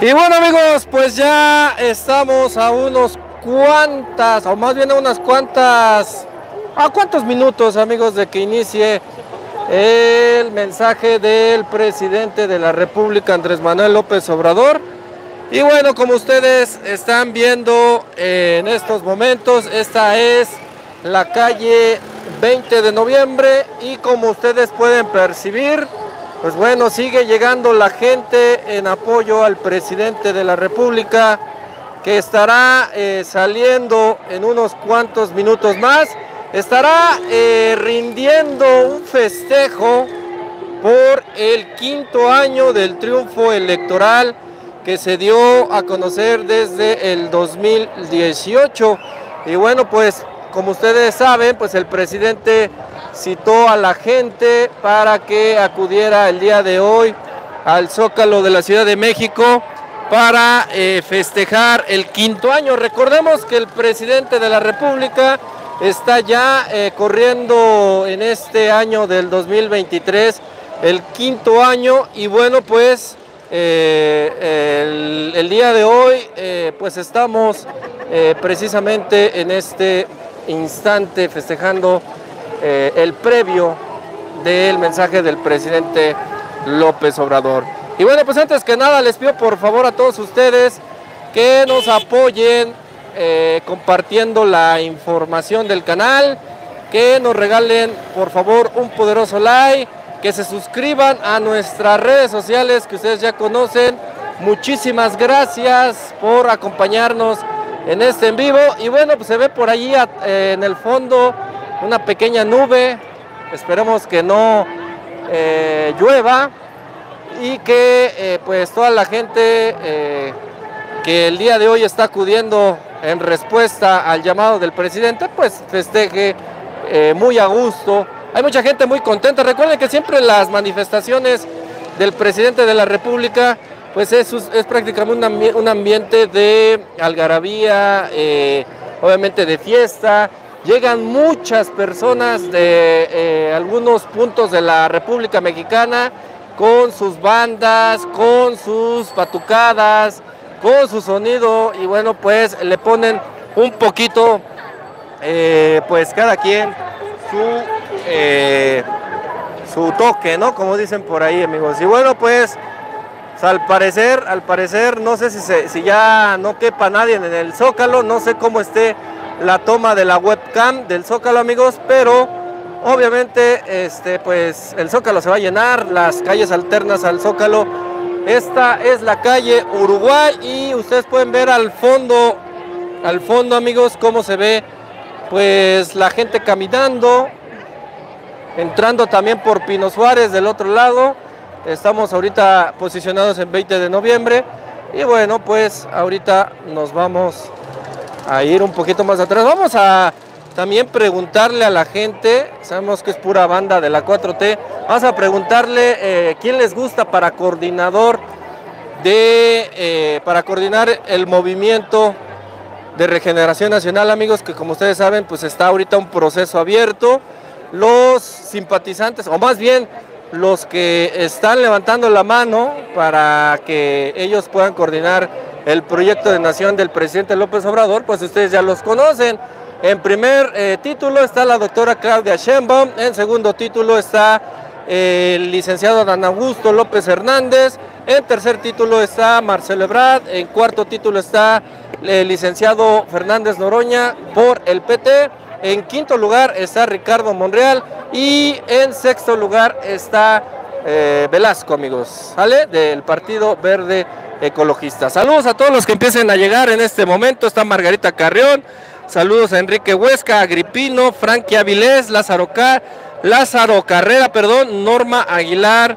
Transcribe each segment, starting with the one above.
Y bueno amigos, pues ya estamos a unos cuantas, o más bien a unas cuantas, a cuántos minutos amigos de que inicie el mensaje del presidente de la República, Andrés Manuel López Obrador. Y bueno, como ustedes están viendo en estos momentos, esta es la calle 20 de noviembre y como ustedes pueden percibir, pues bueno, sigue llegando la gente en apoyo al presidente de la República que estará eh, saliendo en unos cuantos minutos más. Estará eh, rindiendo un festejo por el quinto año del triunfo electoral que se dio a conocer desde el 2018. Y bueno, pues como ustedes saben, pues el presidente citó a la gente para que acudiera el día de hoy al Zócalo de la Ciudad de México para eh, festejar el quinto año. Recordemos que el presidente de la República está ya eh, corriendo en este año del 2023 el quinto año y bueno pues eh, el, día de hoy pues estamos precisamente en este instante festejando eh, el previo del mensaje del presidente López Obrador. Y bueno, pues antes que nada les pido por favor a todos ustedes que nos apoyen eh, compartiendo la información del canal, que nos regalen por favor un poderoso like, que se suscriban a nuestras redes sociales que ustedes ya conocen. Muchísimas gracias por acompañarnos en este en vivo. Y bueno, pues se ve por allí eh, en el fondo una pequeña nube. Esperemos que no eh, llueva y que eh, pues toda la gente que el día de hoy está acudiendo en respuesta al llamado del presidente, pues festeje muy a gusto. Hay mucha gente muy contenta. Recuerden que siempre las manifestaciones del presidente de la República pues es, es prácticamente un, ambiente de algarabía, eh, obviamente de fiesta. Llegan muchas personas de eh, algunos puntos de la República Mexicana con sus bandas, con sus patucadas, con su sonido y bueno, pues le ponen un poquito, eh, pues cada quien su, su toque, ¿no? Como dicen por ahí, amigos. Y bueno, pues al parecer, al parecer, no sé si, si ya no quepa nadie en el Zócalo, no sé cómo esté la toma de la webcam del Zócalo, amigos, pero obviamente, este, pues el Zócalo se va a llenar, las calles alternas al Zócalo. Esta es la calle Uruguay y ustedes pueden ver al fondo, al fondo, amigos, cómo se ve, pues la gente caminando, entrando también por Pino Suárez del otro lado Estamos ahorita posicionados en 20 de noviembre y bueno, pues ahorita nos vamos a ir un poquito más atrás. Vamos a también preguntarle a la gente, sabemos que es pura banda de la 4T, vamos a preguntarle eh, quién les gusta para coordinador de, eh, para coordinar el movimiento de regeneración nacional, amigos, que como ustedes saben, pues está ahorita un proceso abierto. Los simpatizantes, o más bien los que están levantando la mano para que ellos puedan coordinar el proyecto de nación del presidente López Obrador, pues ustedes ya los conocen. En primer eh, título está la doctora Claudia Sheinbaum, en segundo título está eh, el licenciado Dan Augusto López Hernández, en tercer título está Marcelo Ebrard, en cuarto título está el licenciado Fernández Noroña por el PT, en quinto lugar está Ricardo Monreal y en sexto lugar está eh, Velasco, amigos, ¿sale? Del Partido Verde Ecologista. Saludos a todos los que empiecen a llegar en este momento. Está Margarita Carrión. Saludos a Enrique Huesca, Agripino, Frankie Avilés, Lázaro K, Lázaro Carrera, perdón, Norma Aguilar,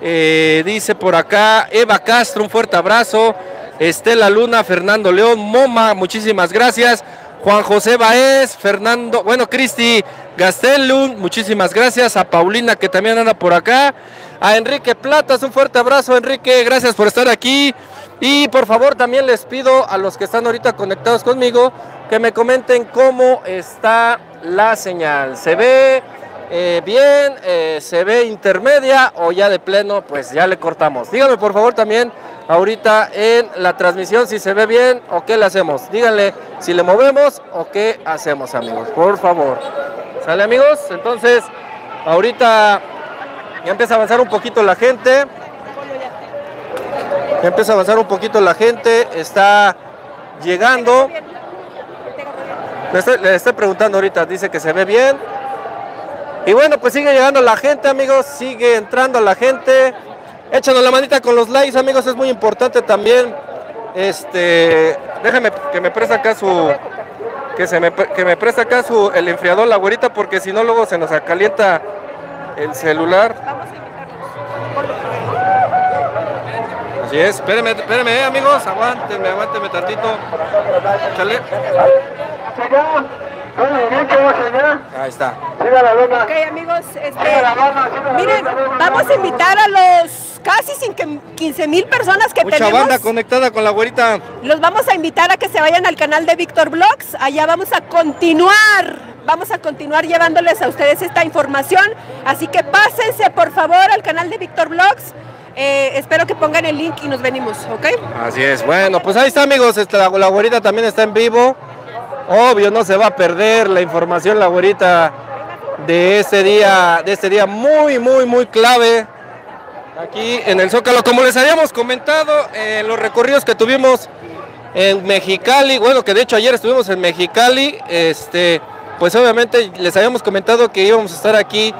eh, dice por acá, Eva Castro, un fuerte abrazo, Estela Luna, Fernando León, Moma, muchísimas gracias. Juan José Baez, Fernando, bueno, Cristi Gastelum, muchísimas gracias. A Paulina que también anda por acá. A Enrique Platas, un fuerte abrazo, Enrique, gracias por estar aquí. Y por favor también les pido a los que están ahorita conectados conmigo que me comenten cómo está la señal. ¿Se ve eh, bien, eh, se ve intermedia o ya de pleno, pues ya le cortamos. Dígame por favor también ahorita en la transmisión si se ve bien o qué le hacemos. Díganle si le movemos o qué hacemos amigos, por favor. ¿Sale amigos? Entonces, ahorita ya empieza a avanzar un poquito la gente. Empieza a avanzar un poquito la gente. Está llegando. Le estoy preguntando ahorita, dice que se ve bien. Y bueno, pues sigue llegando la gente, amigos, sigue entrando la gente. Échanos la manita con los likes, amigos, es muy importante también. Este, déjame que me presta acá su que se me que me presta acá su el enfriador la güerita porque si no luego se nos calienta el celular. Así es, espérenme, espérenme, eh, amigos, aguántenme, aguántenme tantito. Chale. Ahí está. Ok, amigos, este, miren, vamos a invitar a los casi 15 mil personas que Mucha tenemos. banda conectada con la güerita. Los vamos a invitar a que se vayan al canal de Víctor Blogs. Allá vamos a continuar. Vamos a continuar llevándoles a ustedes esta información. Así que pásense por favor al canal de Víctor Blogs. Eh, espero que pongan el link y nos venimos, ¿ok? Así es, bueno, pues ahí está amigos, Este, la, la güerita también está en vivo. Obvio, no se va a perder la información, la güerita, de este día, de día muy, muy, muy clave. Aquí en el Zócalo, como les habíamos comentado, en los recorridos que tuvimos en Mexicali, bueno, que de hecho ayer estuvimos en Mexicali, este, pues obviamente les habíamos comentado que íbamos a estar aquí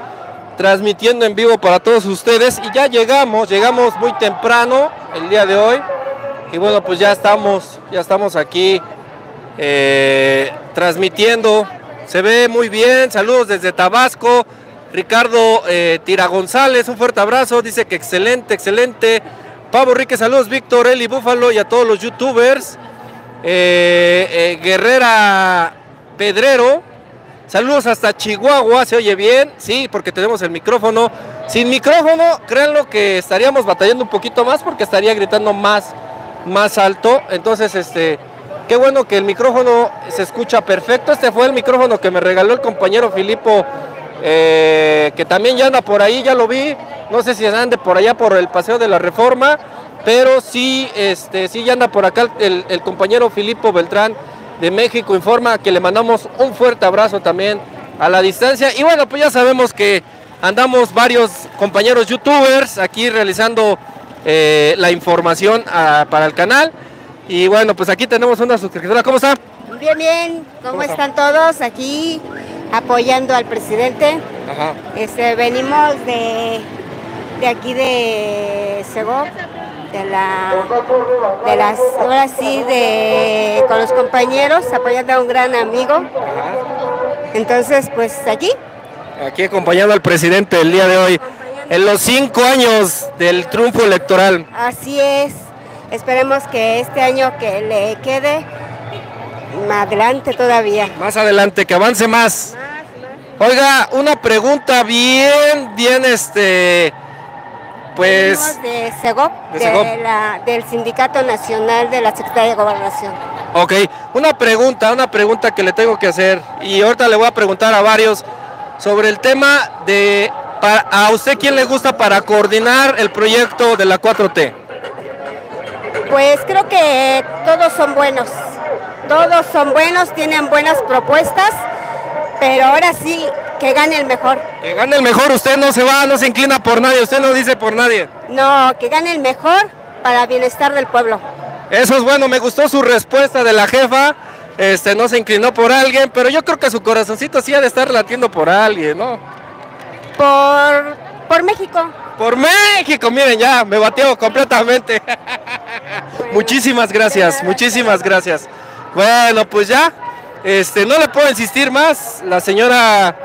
transmitiendo en vivo para todos ustedes y ya llegamos, llegamos muy temprano el día de hoy y bueno, pues ya estamos, ya estamos aquí eh, transmitiendo. Se ve muy bien. Saludos desde Tabasco. Ricardo eh, Tira González, un fuerte abrazo. Dice que excelente, excelente. Pavo Rique, saludos. Víctor, Eli Búfalo y a todos los youtubers. Eh, eh, Guerrera Pedrero. Saludos hasta Chihuahua, ¿se oye bien? Sí, porque tenemos el micrófono. Sin micrófono, créanlo que estaríamos batallando un poquito más porque estaría gritando más, más alto. Entonces, este, qué bueno que el micrófono se escucha perfecto. Este fue el micrófono que me regaló el compañero Filipo, eh, que también ya anda por ahí, ya lo vi. No sé si ande por allá por el Paseo de la Reforma, pero sí, este, sí ya anda por acá el, compañero Filipo Beltrán de México informa que le mandamos un fuerte abrazo también a la distancia. Y bueno, pues ya sabemos que andamos varios compañeros youtubers aquí realizando eh, la información ah, para el canal. Y bueno, pues aquí tenemos una suscriptora. ¿Cómo está? Bien, bien. ¿Cómo, ¿Cómo está? están todos? Aquí apoyando al presidente. Ajá. Este, venimos de, de aquí de Segov, de la, de las, ahora sí, de, con los compañeros, apoyando a un gran amigo. Entonces, pues aquí, Aquí acompañando al presidente el día de hoy. En los cinco años del triunfo electoral. así es. Esperemos que este año que le quede más adelante todavía. Más adelante, que avance más. Oiga, una pregunta bien, bien, este, pues, de Segov, de de la- del Sindicato Nacional de la Secretaría de Gobernación. ok, una pregunta, una pregunta que le tengo que hacer y ahorita le voy a preguntar a varios sobre el tema de, para- a usted quién le gusta para coordinar el proyecto de la 4T. Pues creo que todos son buenos, todos son buenos, tienen buenas propuestas, pero ahora sí que gane el mejor. Que gane el mejor, usted no se va, no se inclina por nadie, usted no dice por nadie. No, que gane el mejor para bienestar del pueblo. Eso es bueno, me gustó su respuesta de la jefa. Este, no se inclinó por alguien, pero yo creo que su corazoncito sí ha de estar latiendo por alguien, ¿no? Por, por México. Por México, miren, ya me bateó completamente. muchísimas gracias, muchísimas gracias. Bueno, pues ya, este, no le puedo insistir más. La señora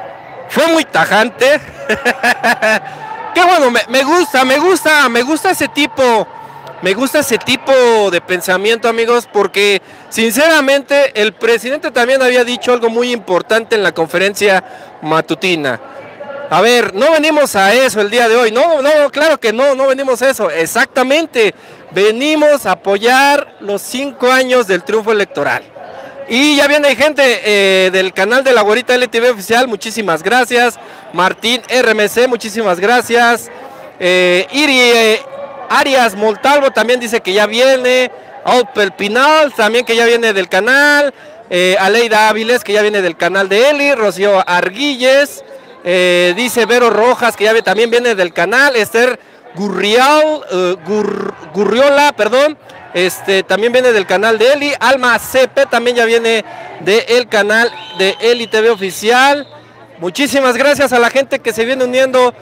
fue muy tajante. Qué bueno, me, me gusta, me gusta, me gusta ese tipo, me gusta ese tipo de pensamiento, amigos, porque sinceramente el presidente también había dicho algo muy importante en la conferencia matutina. A ver, no venimos a eso el día de hoy. No, no, claro que no, no venimos a eso. Exactamente. Venimos a apoyar los cinco años del triunfo electoral. Y ya viene gente eh, del canal de la Güerita LTV Oficial, muchísimas gracias. Martín RMC, muchísimas gracias. Eh, Iri eh, Arias Montalvo también dice que ya viene. Opel Pinal también que ya viene del canal. Aleida Áviles que ya viene del canal de Eli. Rocío Arguilles. Eh, dice Vero Rojas que ya también viene del canal. Esther Gurrial, eh, Gur- Gurriola, perdón. Este también viene del canal de Eli. Alma CP también ya viene del canal de Eli TV Oficial. Muchísimas gracias a la gente que se viene uniendo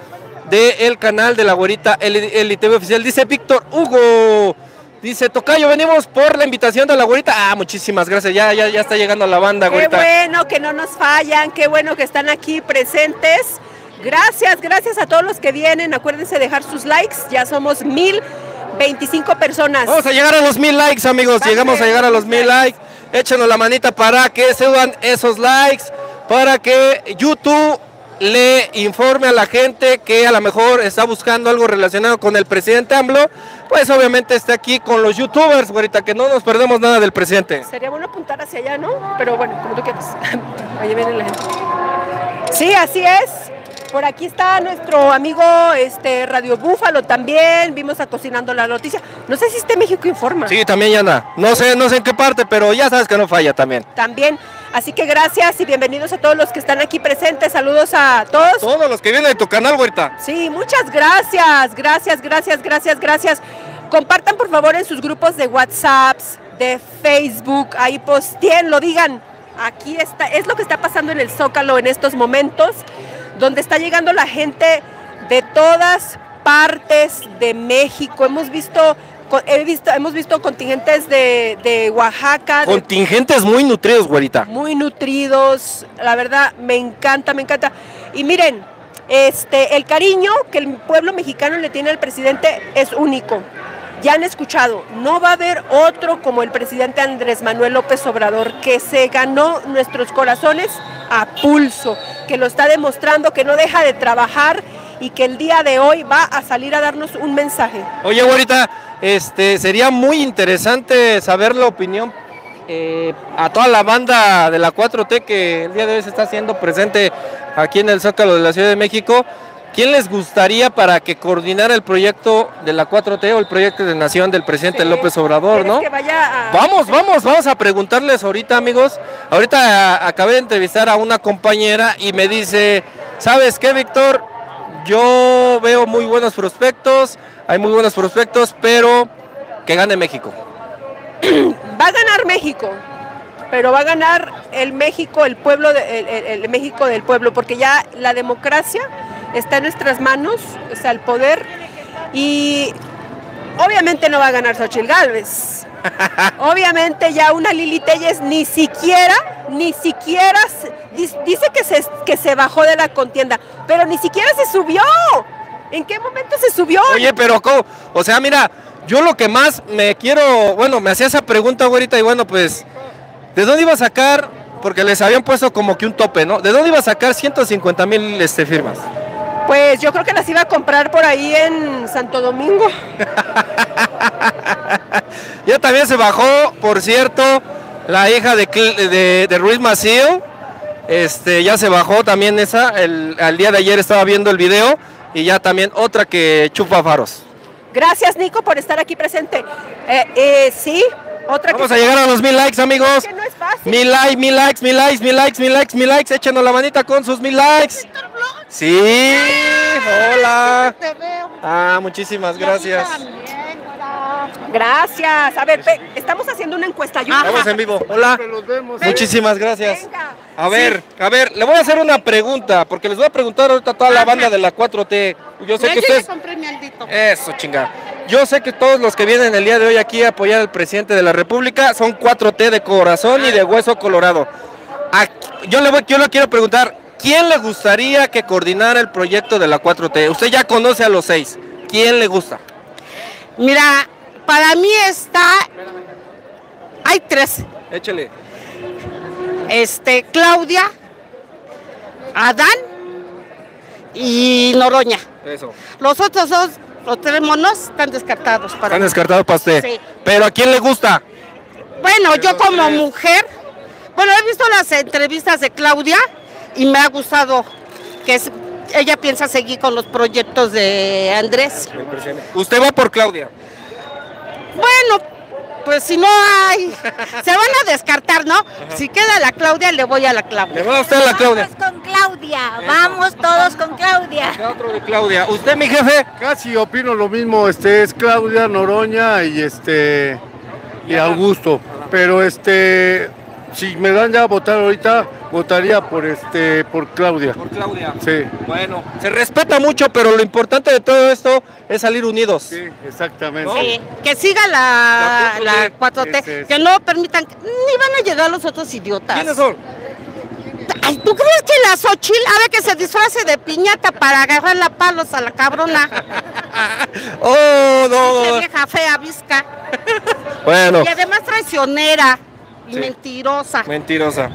del canal de la güerita Eli, Eli TV Oficial. Dice Víctor Hugo. Dice Tocayo, venimos por la invitación de la güerita. Ah, muchísimas gracias. Ya, ya, ya está llegando la banda, Qué güerita. bueno que no nos fallan, qué bueno que están aquí presentes. Gracias, gracias a todos los que vienen. Acuérdense de dejar sus likes. Ya somos 1025 personas. Vamos a llegar a los mil likes, amigos. Llegamos a llegar a los mil likes. Échenos la manita para que suban esos likes. Para que YouTube le informe a la gente que a lo mejor está buscando algo relacionado con el presidente AMLO. Pues obviamente está aquí con los youtubers, ahorita que no nos perdemos nada del presidente. Sería bueno apuntar hacia allá, ¿no? Pero bueno, como tú quieras. Ahí viene la gente. Sí, así es. Por aquí está nuestro amigo este Radio Búfalo también. Vimos a cocinando la noticia. No sé si este México informa. Sí, también ya anda. No sé, no sé en qué parte, pero ya sabes que no falla también. También. Así que gracias y bienvenidos a todos los que están aquí presentes. Saludos a todos. Todos los que vienen de tu canal, güerita. Sí, muchas gracias, gracias, gracias, gracias, gracias. Compartan por favor en sus grupos de WhatsApp, de Facebook, ahí posteen, lo digan. Aquí está, es lo que está pasando en el Zócalo en estos momentos, donde está llegando la gente de todas partes de México. Hemos visto, he visto hemos visto contingentes de, de Oaxaca, de Contingentes muy nutridos, güerita. muy nutridos, la verdad me encanta, me encanta. Y miren, este, el cariño que el pueblo mexicano le tiene al presidente es único. Ya han escuchado, no va a haber otro como el presidente Andrés Manuel López Obrador, que se ganó nuestros corazones a pulso, que lo está demostrando, que no deja de trabajar y que el día de hoy va a salir a darnos un mensaje. Oye, güerita, este, sería muy interesante saber la opinión eh, a toda la banda de la 4T que el día de hoy se está haciendo presente aquí en el Zócalo de la Ciudad de México. ¿Quién les gustaría para que coordinara el proyecto de la 4T o el proyecto de nación del presidente López Obrador, ¿Quieres no? que vaya a- Vamos, vamos, vamos a preguntarles ahorita, amigos. Ahorita a- acabé de entrevistar a una compañera y me dice, ¿sabes qué, Víctor? Yo veo muy buenos prospectos, hay muy buenos prospectos, pero que gane México. Va a ganar México, pero va a ganar el México, el pueblo, de- el, México del pueblo, porque ya la democracia está en nuestras manos, o sea, el poder, y obviamente no va a ganar Xochitl Gálvez. Obviamente ya una Lili Telles ni siquiera, ni siquiera, dice que se, que se bajó de la contienda, pero ni siquiera se subió. ¿En qué momento se subió? Oye, pero ¿cómo? O sea, mira, yo lo que más me quiero, bueno, me hacía esa pregunta, güerita, y bueno, pues, ¿de dónde iba a sacar? Porque les habían puesto como que un tope, ¿no? ¿De dónde iba a sacar 150 mil este, firmas? Pues yo creo que las iba a comprar por ahí en Santo Domingo. Ya también se bajó, por cierto, la hija de, de, de Ruiz Macío. Este, ya se bajó también esa. El, al día de ayer estaba viendo el video. Y ya también otra que chupa faros. Gracias, Nico, por estar aquí presente. Eh, eh, sí, otra Vamos que a llegar a los mil likes, amigos. que no es fácil. Mil likes, mil likes, mil likes, mil likes, mil likes, mil likes. Échenos la manita con sus mil likes. Sí, hola. Te veo. Ah, muchísimas gracias. Gracias. A ver, ve, estamos haciendo una encuesta. Ayúdame. Estamos en vivo. Hola. Muchísimas gracias. Venga. A ver, a ver, le voy a hacer una pregunta, porque les voy a preguntar ahorita a toda la banda de la 4T. Yo sé Yo que ustedes... Eso, chinga. Yo sé que todos los que vienen el día de hoy aquí a apoyar al presidente de la República son 4T de corazón y de hueso colorado. A- yo, le voy, yo le quiero preguntar, ¿quién le gustaría que coordinara el proyecto de la 4T? Usted ya conoce a los seis. ¿Quién le gusta? Mira, para mí está. Hay tres. Échale. Este, Claudia, Adán y Noroña. Eso. Los otros dos, los tres monos, están descartados para Están mí. descartados para usted. Sí. Pero ¿a quién le gusta? Bueno, yo como mujer, Bueno, he visto las entrevistas de Claudia y me ha gustado que es- ella piensa seguir con los proyectos de Andrés. Usted va por Claudia. Bueno, pues si no hay, se van a descartar, ¿no? Si queda la Claudia, le voy a la Le Claudia. va a usted a la Claudia. Vamos con Claudia, vamos todos con Claudia. Teatro de Claudia. ¿Usted, mi jefe? Casi opino lo mismo, este es Claudia Noroña y este y Augusto, pero este si me dan ya a votar ahorita votaría por este por Claudia. Por Claudia. Sí. Bueno, se respeta mucho, pero lo importante de todo esto es salir unidos. Sí, exactamente. Sí, que siga la, La la 4T, Ese es. que no permitan, ni van a llegar los otros idiotas. ¿Quiénes son? Ay, ¿tú crees que la Xochil a ver que se disfrace de piñata para agarrarla a palos a la cabrona? Oh, no, Qué no. vieja fea, visca. Bueno, Y además traicionera y Sí. mentirosa. mentirosa.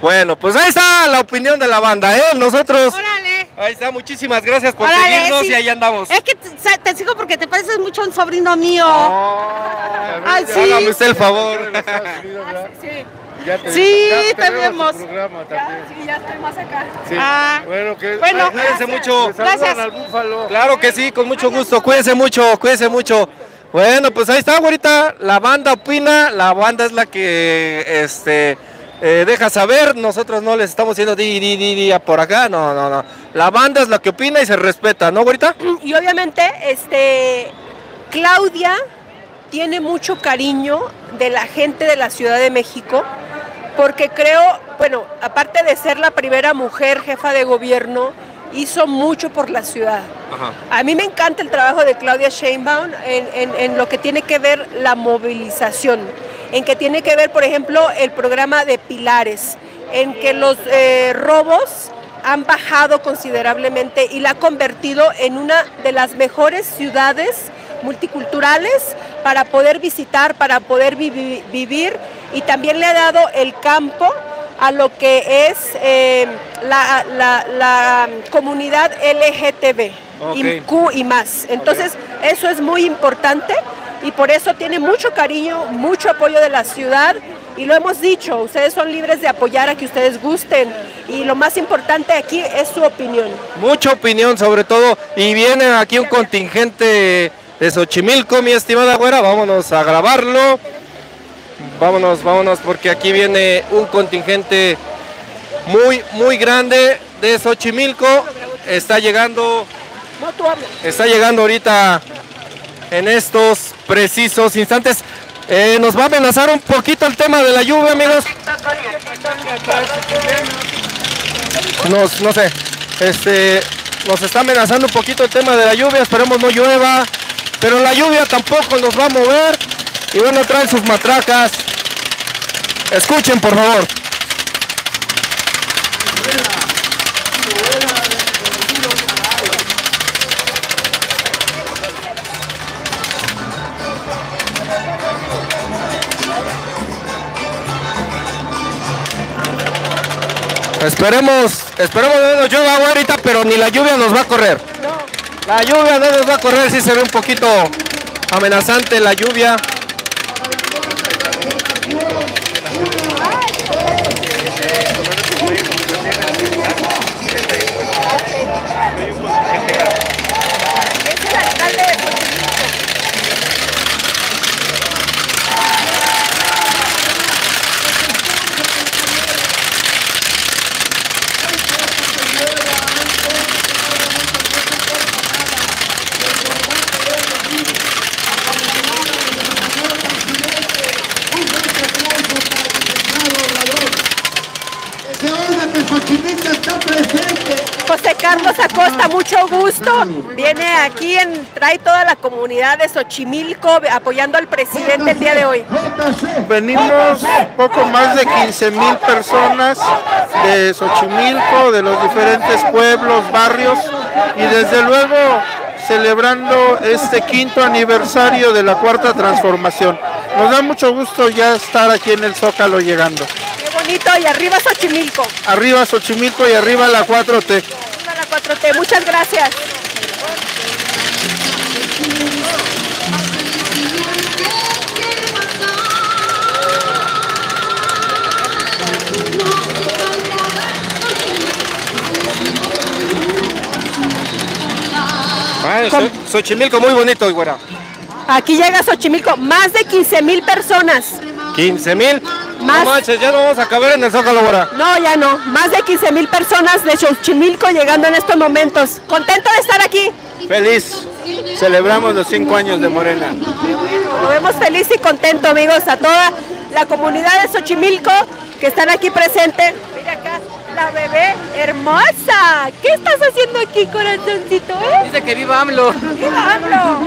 Bueno, pues ahí está la opinión de la banda, ¿eh? Nosotros. Órale. Ahí está, muchísimas gracias por Órale, seguirnos sí. y ahí andamos. Es que te, te sigo porque te pareces mucho a un sobrino mío. Ay, sí. Hágame usted el favor. Ya te- Sí, ya te tenemos vemos. su programa también. Sí, ya estoy más acá. Sí. Ah. Bueno, que Bueno, Cuídense mucho. Gracias. al búfalo. Claro que sí, con mucho gusto. Cuídense mucho, cuídense mucho. Bueno, pues ahí está, ahorita la banda opina, la banda es la que este eh, deja saber, nosotros no les estamos diciendo di, di, di, di, por acá, no, no, no. La banda es la que opina y se respeta, ¿no, ahorita? Y obviamente, este, Claudia tiene mucho cariño de la gente de la Ciudad de México, porque creo, bueno, aparte de ser la primera mujer jefa de gobierno, hizo mucho por la ciudad. A mí me encanta el trabajo de Claudia Sheinbaum en, en- en lo que tiene que ver la movilización, en que tiene que ver, por ejemplo, el programa de pilares, en que los eh, robos han bajado considerablemente y la ha convertido en una de las mejores ciudades multiculturales para poder visitar, para poder vivi- vivir y también le ha dado el campo a lo que es eh, la, la- la comunidad LGTB y Ok. Q y más. Entonces, eso es muy importante y por eso tiene mucho cariño, mucho apoyo de la ciudad y lo hemos dicho, ustedes son libres de apoyar a que ustedes gusten y lo más importante aquí es su opinión. Mucha opinión sobre todo y viene aquí un contingente de Xochimilco, mi estimada güera, vámonos a grabarlo. Vámonos, vámonos, porque aquí viene un contingente muy, muy grande de Xochimilco. Está llegando, está llegando ahorita en estos precisos instantes. Eh, nos va a amenazar un poquito el tema de la lluvia, amigos. Nos, no sé, este, nos está amenazando un poquito el tema de la lluvia. Esperemos no llueva, pero la lluvia tampoco nos va a mover. Y bueno, traen sus matracas. Escuchen, por favor. Esperemos, esperemos no nos llueva ahorita, pero ni la lluvia nos va a correr. La lluvia no nos va a correr, sí se ve un poquito amenazante la lluvia. José Carlos Acosta, mucho gusto. Viene aquí, en, trae toda la comunidad de Xochimilco apoyando al presidente el día de hoy. Venimos poco más de 15 mil personas de Xochimilco, de los diferentes pueblos, barrios y desde luego celebrando este quinto aniversario de la cuarta transformación. Nos da mucho gusto ya estar aquí en el Zócalo llegando. Y arriba Xochimilco. Arriba Xochimilco y arriba la 4T. Arriba la 4T, muchas gracias. Ah, Xochimilco muy bonito, güera. Aquí llega Xochimilco, más de 15 mil personas. 15 mil. Más. No manches, ya no vamos a caber en el Zócalo, güera. No, ya no. Más de 15 mil personas de Xochimilco llegando en estos momentos. Contento de estar aquí. Feliz. Celebramos los cinco años de Morena. Nos vemos feliz y contento, amigos, a toda la comunidad de Xochimilco que están aquí presentes. Mira acá, la bebé hermosa. ¿Qué estás haciendo aquí, corazoncito? eh? Dice que viva AMLO. ¡Viva AMLO!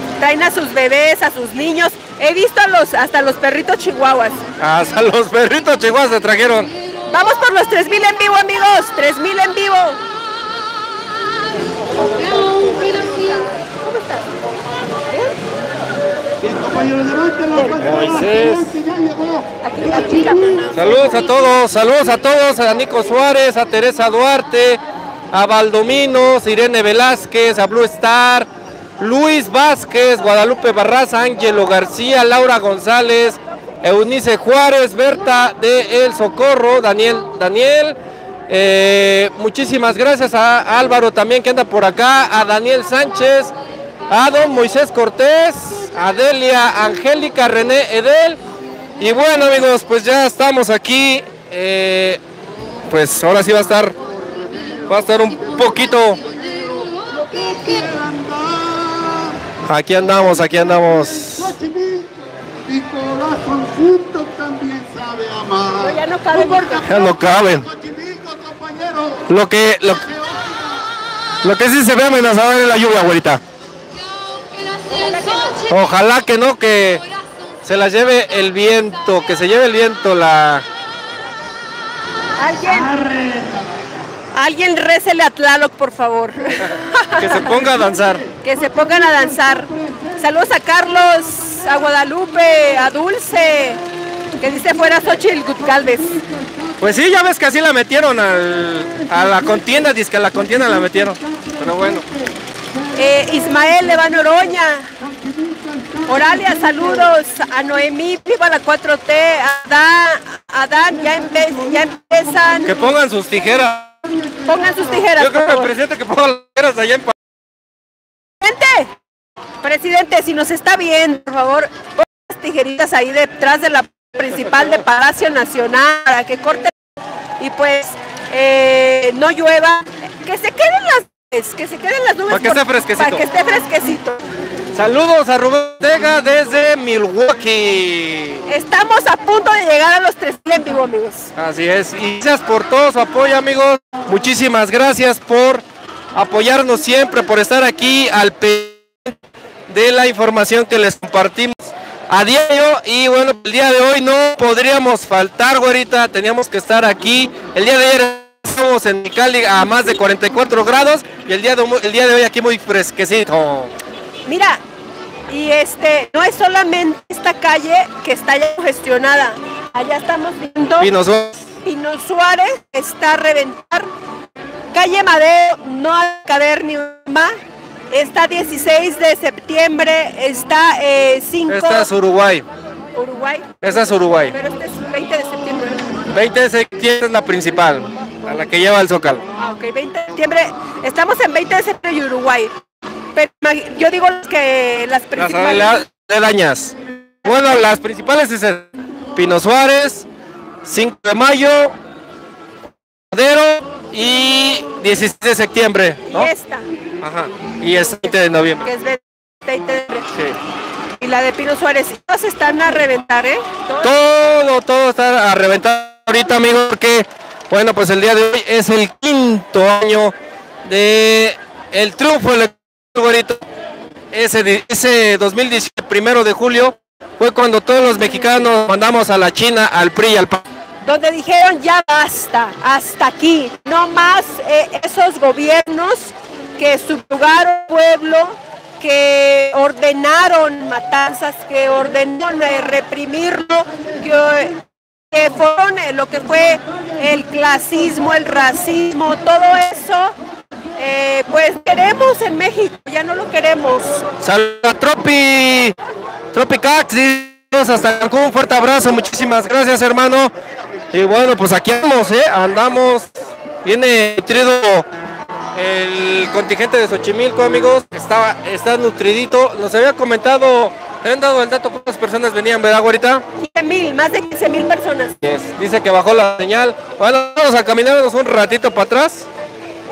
Traen a sus bebés, a sus niños. He visto a los, hasta los perritos chihuahuas. Hasta los perritos chihuahuas se trajeron. Vamos por los 3000 en vivo, amigos. 3000 en vivo. Moisés. Saludos a todos, saludos a todos, a Nico Suárez, a Teresa Duarte, a Valdominos, Irene Velázquez, a Blue Star, Luis Vázquez, Guadalupe Barraza, Ángelo García, Laura González, Eunice Juárez, Berta de El Socorro, Daniel, Daniel. eh, muchísimas gracias a Álvaro también que anda por acá, a Daniel Sánchez, a don Moisés Cortés, a Delia Angélica René Edel. Y bueno amigos, pues ya estamos aquí. eh, pues ahora sí va a estar, va a estar un poquito. Aquí andamos, aquí andamos. Mi corazoncito también sabe amar. Ya no cabe Ya no caben. Lo que, lo, lo que sí se ve amenazador es la lluvia, abuelita. Ojalá que no, que se la lleve el viento, que se lleve el viento la. Alguien, alguien récele a Tlaloc, por favor. Que se ponga a danzar. que se pongan a danzar. Saludos a Carlos, a Guadalupe, a Dulce, que dice fuera Xochitl Gutcalves. Pues sí, ya ves que así la metieron al- a la contienda, dice que a la contienda la metieron. Pero bueno. Eh, Ismael Levan Oroña. Oralia, saludos. A Noemí, viva la 4T. A Dan, a Dan ya, empe- ya empiezan. Que pongan sus tijeras. Pongan sus tijeras. Yo creo que el presidente que ponga las tijeras allá en Presidente, presidente, si nos está viendo, por favor, pon las tijeritas ahí detrás de la principal de Palacio Nacional para que corte y pues eh, no llueva, que se queden las nubes, que se queden las nubes Para que esté fresquecito. para que esté fresquecito. Saludos a Rubén Ortega desde Milwaukee. Estamos a punto de llegar a los 3.000 en vivo, amigos. Así es. Y gracias por todo su apoyo, amigos. Muchísimas gracias por apoyarnos siempre, por estar aquí al pendiente de la información que les compartimos a diario. Y bueno, el día de hoy no podríamos faltar, güerita. Teníamos que estar aquí. El día de ayer estamos en Cali a más de 44 grados y el día de, el día de hoy aquí muy fresquecito. Mira, y este, no es solamente esta calle que está ya congestionada. Allá estamos viendo Pino Suárez. Pino Suárez está a reventar. Calle Madero no ha de caber ni más. Está 16 de septiembre, está eh, 5 Esta es Uruguay. Uruguay, Esta es Uruguay. pero este es 20 de septiembre. 20 de septiembre es la principal, a la que lleva el Zócalo. Ah, ok, 20 de septiembre. Estamos en 20 de septiembre y Uruguay. Pero yo digo que las Las principales. aledañas. Bueno, las principales es el Pino Suárez, 5 de mayo, Madero y 16 de septiembre, ¿no? Y esta, Ajá. Y es 20 de noviembre. que es 20 de septiembre. Sí. Y la de Pino Suárez. Todas están a reventar, ¿eh? Todo, todo está a reventar ahorita, amigos, porque, bueno, pues el día de hoy es el quinto año de el triunfo del ahorita. Ese, ese 2017, primero de julio, fue cuando todos los mexicanos mandamos a la China, al PRI y al PAN. donde dijeron ya basta, hasta aquí, no más eh, esos gobiernos que subjugaron pueblo, que ordenaron matanzas, que ordenaron eh, reprimirlo, que, que fueron eh, lo que fue el clasismo, el racismo, todo eso, eh, pues queremos en México, ya no lo queremos. Saludos Tropi, Tropicax, hasta Cancún, un fuerte abrazo, muchísimas gracias hermano. Y bueno, pues aquí andamos, ¿eh? andamos Viene nutrido el contingente de Xochimilco, amigos. Estaba, está nutridito. Nos había comentado, ¿le han dado el dato cuántas personas venían, verdad, ahorita? 15 mil, más de 15 mil personas. Dice que bajó la señal. Bueno, vamos a caminarnos un ratito para atrás.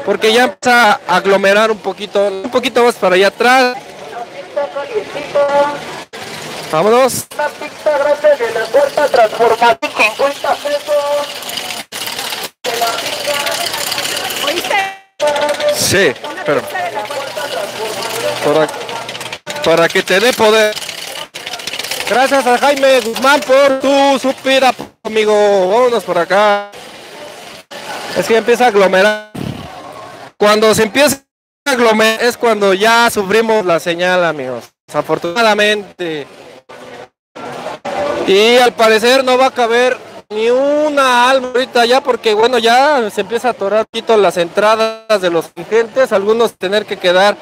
Porque ya empieza a aglomerar un poquito, un poquito más para allá atrás. Vámonos. Una pizza grande de la cuarta transformación, 50 pesos. ¿Oíste? Sí, pero para, para que te dé poder. Gracias a Jaime Guzmán por tu super apoyo, amigo. Vámonos por acá. Es que empieza a aglomerar. Cuando se empieza a aglomerar es cuando ya sufrimos la señal, amigos. Desafortunadamente. Y al parecer no va a caber ni una alma ahorita ya porque bueno ya se empieza a atorar poquito las entradas de los contingentes, algunos tener que quedar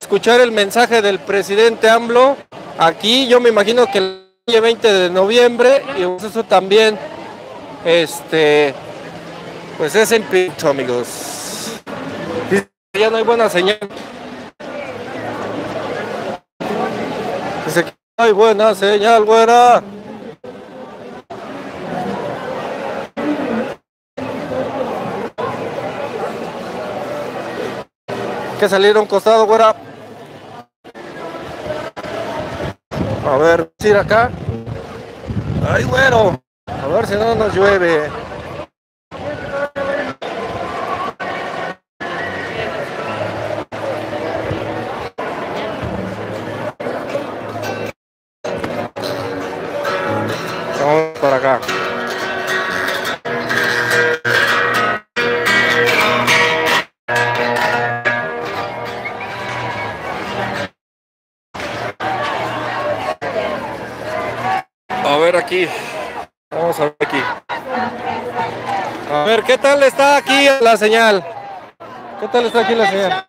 escuchar el mensaje del presidente AMLO aquí, yo me imagino que el 20 de noviembre y pues eso también este pues es en pincho amigos. Ya no hay buena señal. Dice que no hay buena señal, güera. que un costado, güera. A ver, ir acá. Ay, güero. A ver si no nos llueve. Tal está aquí la señal? ¿Qué tal está aquí la señal?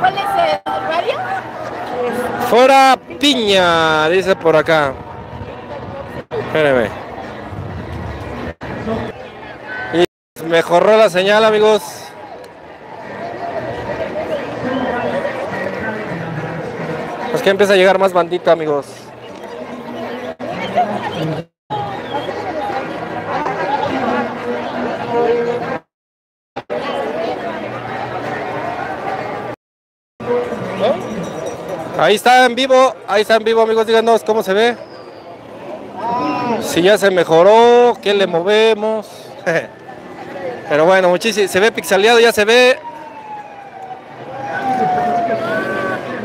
¿Cuál es el horario? Fuera piña, dice por acá. Espéreme. Y mejoró la señal, amigos. Es que empieza a llegar más bandita, amigos. Ahí está en vivo, ahí está en vivo, amigos. Díganos cómo se ve. Si ya se mejoró, qué le movemos. Pero bueno, muchísimo. Se ve pixeleado, ya se ve.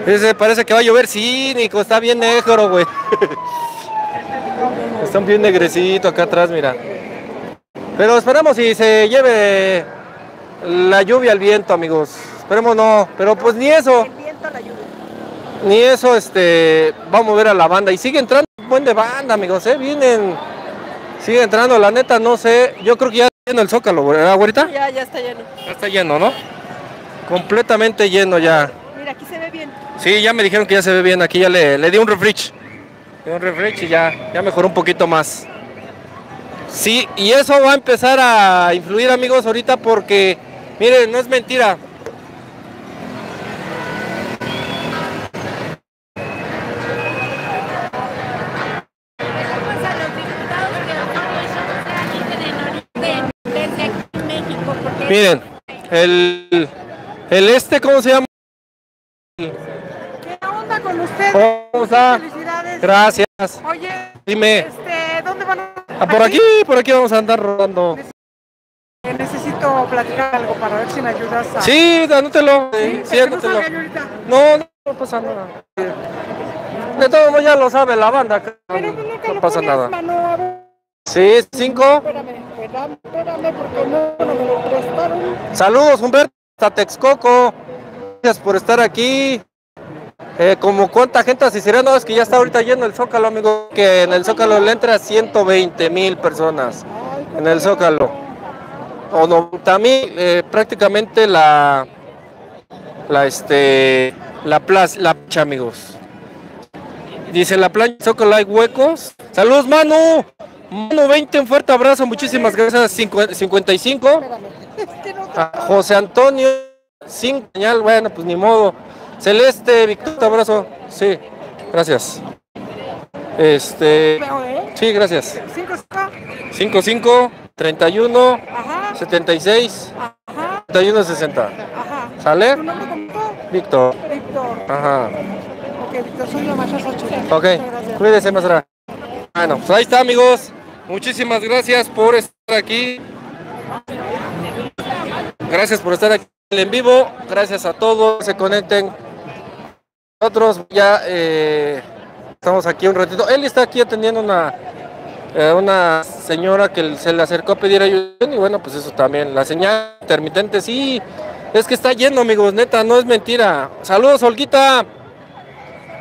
Ese parece que va a llover, sí, Nico, está bien negro, güey. Está bien negrecito acá atrás, mira. Pero esperemos si se lleve la lluvia al viento, amigos. Esperemos no, pero pues ni eso. Ni eso, este, va a mover a la banda. Y sigue entrando un buen de banda, amigos, ¿eh? Vienen, sigue entrando, la neta, no sé. Yo creo que ya está lleno el Zócalo, ¿verdad, güerita? Ya, ya está lleno. Ya está lleno, ¿no? Completamente lleno ya. Mira, aquí se ve bien. Sí, ya me dijeron que ya se ve bien. Aquí ya le, le di un refresh. Un refresh y ya, ya mejoró un poquito más. Sí, y eso va a empezar a influir, amigos, ahorita porque, miren, no es mentira. Miren, el, el este, ¿cómo se llama? ¿Qué onda con usted? ¿Cómo está? Felicidades. Gracias. Oye, Dime, este, ¿dónde van a...? ah, por aquí, por aquí vamos a andar rodando. Eh, Necesito platicar algo para ver si me ayudas a... Sí, anótelo. Sí, sí, no anótelo. No, no, no pasa nada. De todo modo ya lo sabe la banda. Pero nunca No lo pasa pones, nada. mano, Sí, cinco. espérame, no, no. Saludos, Humberto, hasta Texcoco. Gracias por estar aquí. Eh, como cuánta gente asistirá, no, es que ya está ahorita lleno el Zócalo, amigo. Que en el Zócalo le entra 120 mil personas. En el Zócalo. O 90 mil, eh, prácticamente la. La este. La plaza, la amigos. Dice la plancha Zócalo hay huecos. Saludos, Manu. Manu 20, un fuerte abrazo, muchísimas gracias. Cincu- 55. A José Antonio, sin señal, bueno, pues ni modo. Celeste, Víctor, un abrazo. Sí, gracias. Este, sí, gracias. 55 31 76 31 60. ¿Sale? Víctor. Víctor. Ajá. Ok, Víctor, soy Macho Sochi. Ok, cuídese, maestra. Bueno, pues ahí está, amigos. Muchísimas gracias por estar aquí. Gracias por estar aquí en vivo. Gracias a todos se conecten. Nosotros ya eh, estamos aquí un ratito. Él está aquí atendiendo una, eh, una señora que se le acercó a pedir ayuda. Y bueno, pues eso también. La señal intermitente, sí. Es que está lleno, amigos. Neta, no es mentira. Saludos, Olguita.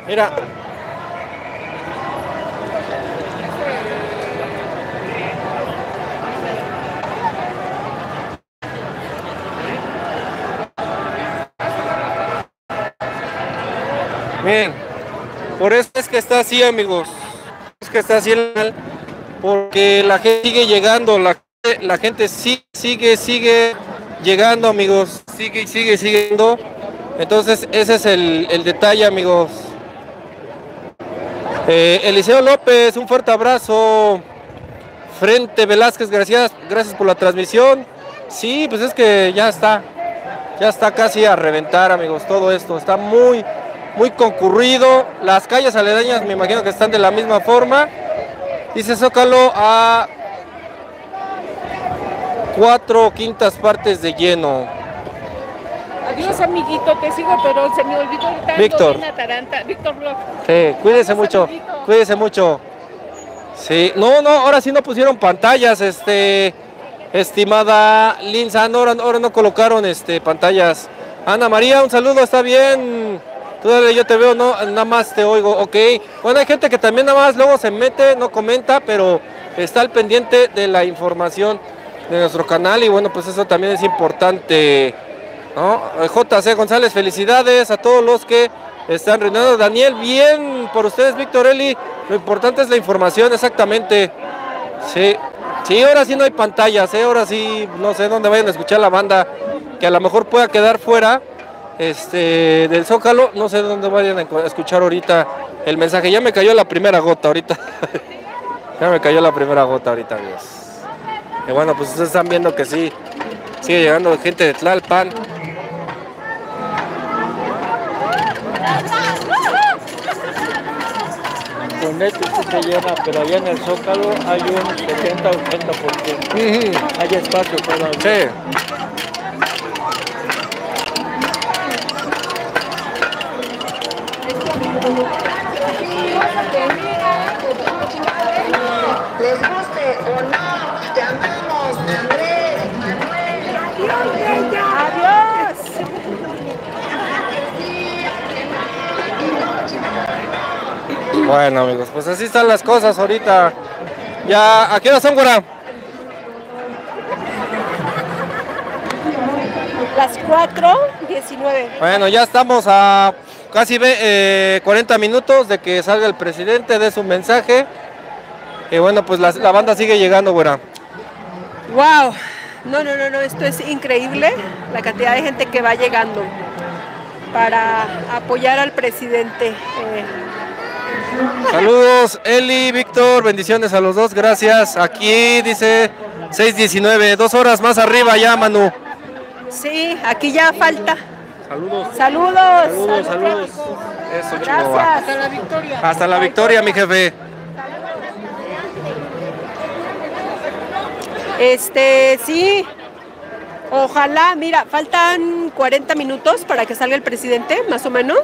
Mira, Miren, por eso es que está así, amigos. Es que está así el porque la gente sigue llegando, la, la gente sigue, sigue, sigue llegando, amigos. Sigue y sigue, siguiendo. Entonces, ese es el, el detalle, amigos. Eh, Eliseo López, un fuerte abrazo. Frente Velázquez, gracias, gracias por la transmisión. Sí, pues es que ya está, ya está casi a reventar, amigos, todo esto. Está muy, muy concurrido. Las calles aledañas me imagino que están de la misma forma. Dice Zócalo a cuatro quintas partes de lleno. Adiós, amiguito, te sigo, pero se me olvidó tanto Víctor. Dina Taranta. Víctor Bloch. Sí, cuídese mucho, cuídese mucho. Sí, no, no, ahora sí no pusieron pantallas, este, estimada Linza, no, ahora, ahora no colocaron este, pantallas. Ana María, un saludo, está bien. Dale, yo te veo, no, nada más te oigo, ok. Bueno, hay gente que también nada más luego se mete, no comenta, pero está al pendiente de la información de nuestro canal y bueno, pues eso también es importante. ¿no? Eh, JC González, felicidades a todos los que están reuniendo. Daniel, bien por ustedes, Víctor Eli. Lo importante es la información, exactamente. Sí, sí, ahora sí no hay pantallas, ¿eh? ahora sí no sé dónde vayan a escuchar la banda, que a lo mejor pueda quedar fuera este, del Zócalo. No sé dónde vayan a escuchar ahorita el mensaje. Ya me cayó la primera gota ahorita. ya me cayó la primera gota ahorita, amigos. Y bueno, pues ustedes están viendo que sí, sigue llegando gente de Tlalpan. Con esto se llena, pero allá en el Zócalo hay un 70 o 80%. Hay espacio todavía. Sí. Les guste o no, te amamos, Andrés, Manuel, Adiós. Bueno, amigos, pues así están las cosas ahorita. Ya, ¿a qué hora son, güera? Las 4, 19. Bueno, ya estamos a casi ve- eh, 40 minutos de que salga el presidente, de su mensaje. Y bueno, pues la, la banda sigue llegando, güera. Wow. No, no, no, no, esto es increíble, la cantidad de gente que va llegando para apoyar al presidente. Eh, Saludos, Eli, Víctor, bendiciones a los dos, gracias. Aquí dice 6.19, dos horas más arriba ya, Manu. sí, aquí ya falta. Saludos. Saludos. Saludos, saludos. Eso, Chihuahua. Gracias. Hasta la victoria. Hasta la victoria, mi jefe. Este, sí. Ojalá, mira, faltan 40 minutos para que salga el presidente, más o menos.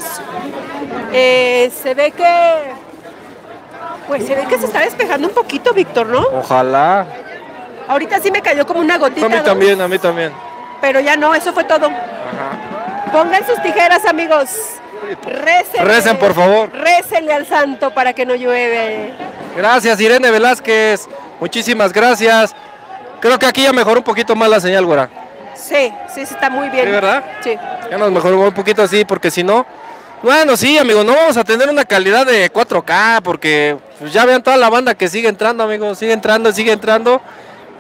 Eh, se ve que, pues se ve que se está despejando un poquito, Víctor, ¿no? Ojalá. Ahorita sí me cayó como una gotita. A mí ¿no? también, a mí también. Pero ya no, eso fue todo. Pongan sus tijeras, amigos. Recen. Recen, por favor. Récenle al santo para que no llueve. Gracias, Irene Velázquez. Muchísimas gracias. Creo que aquí ya mejoró un poquito más la señal, güera. Sí, sí, sí, está muy bien. ¿Sí, verdad? Sí. Ya nos mejoró un poquito así, porque si no, Bueno, sí, amigos, no vamos a tener una calidad de 4K porque pues, ya vean toda la banda que sigue entrando, amigos, sigue entrando, sigue entrando.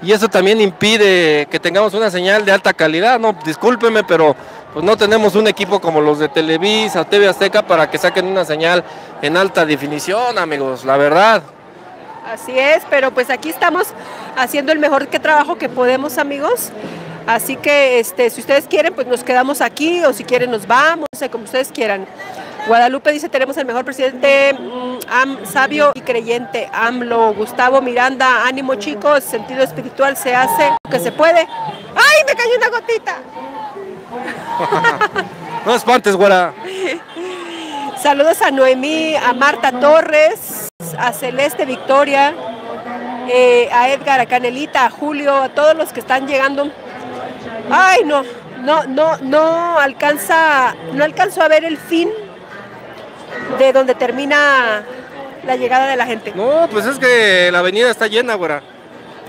Y eso también impide que tengamos una señal de alta calidad, no, discúlpeme, pero pues no tenemos un equipo como los de Televisa, TV Azteca para que saquen una señal en alta definición, amigos, la verdad. Así es, pero pues aquí estamos haciendo el mejor que trabajo que podemos, amigos. Así que este, si ustedes quieren, pues nos quedamos aquí o si quieren nos vamos, no sé, como ustedes quieran. Guadalupe dice, tenemos el mejor presidente mm, sabio y creyente, AMLO. Gustavo Miranda, ánimo chicos, sentido espiritual se hace lo que se puede. ¡Ay, me cayó una gotita! No espantes, güera. Saludos a Noemí, a Marta Torres, a Celeste Victoria, eh, a Edgar, a Canelita, a Julio, a todos los que están llegando. Ay, no, no, no, no alcanza, no alcanzó a ver el fin de donde termina la llegada de la gente. No, pues es que la avenida está llena, güera.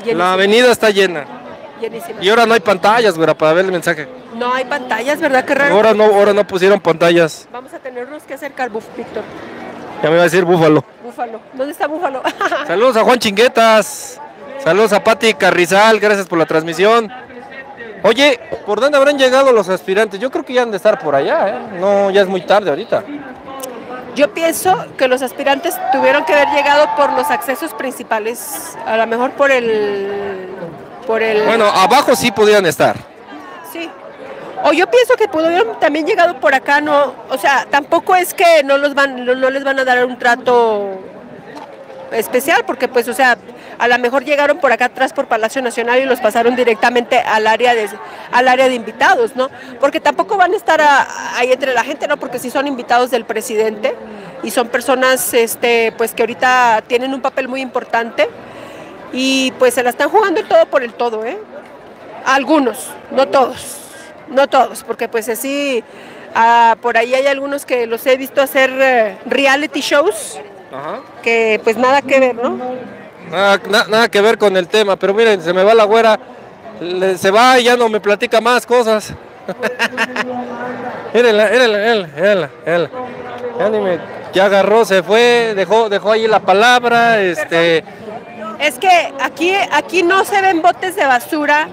La avenida está llena. Y ahora no hay pantallas, güera, para ver el mensaje. No hay pantallas, ¿verdad? Qué raro. Ahora no, ahora no pusieron pantallas. Vamos a tenernos que acercar, Buf, Víctor. Ya me iba a decir búfalo. Búfalo. ¿Dónde está Búfalo? Saludos a Juan Chinguetas. Saludos a Pati Carrizal. Gracias por la transmisión. Oye, ¿por dónde habrán llegado los aspirantes? Yo creo que ya han de estar por allá, ¿eh? No, ya es muy tarde ahorita. Yo pienso que los aspirantes tuvieron que haber llegado por los accesos principales, a lo mejor por el, por el. Bueno, abajo sí podían estar. O yo pienso que pudieron también llegado por acá, no, o sea, tampoco es que no los van, no, les van a dar un trato especial, porque pues, o sea, a lo mejor llegaron por acá atrás por Palacio Nacional y los pasaron directamente al área de, al área de invitados, ¿no? Porque tampoco van a estar ahí entre la gente, ¿no? Porque sí son invitados del presidente y son personas, este, pues que ahorita tienen un papel muy importante y pues se la están jugando el todo por el todo, ¿eh? Algunos, no todos, no todos, porque pues así, ah, por ahí hay algunos que los he visto hacer eh, reality shows, Ajá. que pues nada que ver, ¿no? Nada, na- nada que ver con el tema, pero miren, se me va la güera. Le- se va y ya no me platica más cosas. Mírenla, mírenla, mírenla, mírenla, ya agarró, se fue, dejó, dejó ahí la palabra, este. Es que aquí, aquí no se ven botes de basura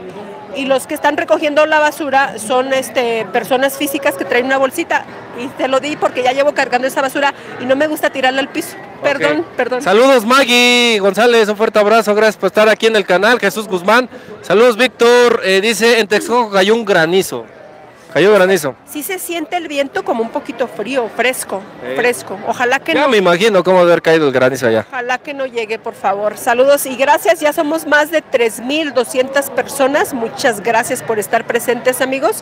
y los que están recogiendo la basura son este, personas físicas que traen una bolsita y te lo di porque ya llevo cargando esa basura y no me gusta tirarla al piso. Perdón, perdón. Saludos Maggie González, un fuerte abrazo, gracias por estar aquí en el canal. Jesús Guzmán, saludos Víctor, eh, dice en Texcoco cayó un granizo. Cayó granizo. Sí se siente el viento como un poquito frío, fresco, Sí. fresco. Ojalá que Ya no. me imagino cómo haber caído el granizo allá. Ojalá que no llegue, por favor. Saludos y gracias. Ya somos más de 3.200 personas. Muchas gracias por estar presentes, amigos.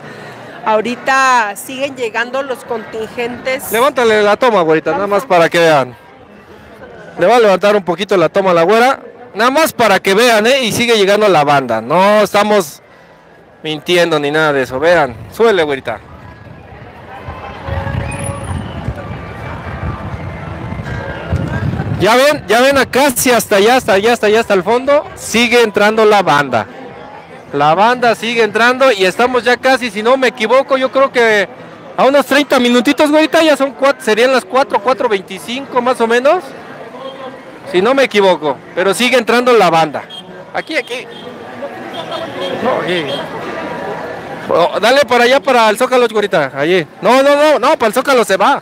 Ahorita siguen llegando los contingentes. Levántale la toma, güerita, nada más para que vean. Le va a levantar un poquito la toma a la güera, nada más para que vean, ¿eh? Y sigue llegando la banda. No estamos mintiendo ni nada de eso. Vean, suele, güerita. Ya ven, ya ven acá, sí, hasta allá, hasta allá, hasta allá, hasta el fondo, sigue entrando la banda. La banda sigue entrando y estamos ya casi, si no me equivoco, yo creo que a unos 30 minutitos, güerita, ya son cuatro, serían las 4, 4.25 más o menos. Si no me equivoco, pero sigue entrando la banda. Aquí, aquí. No, aquí. Oh, dale para allá, para el Zócalo, güerita, allí. No, no, no, no, para el Zócalo se va.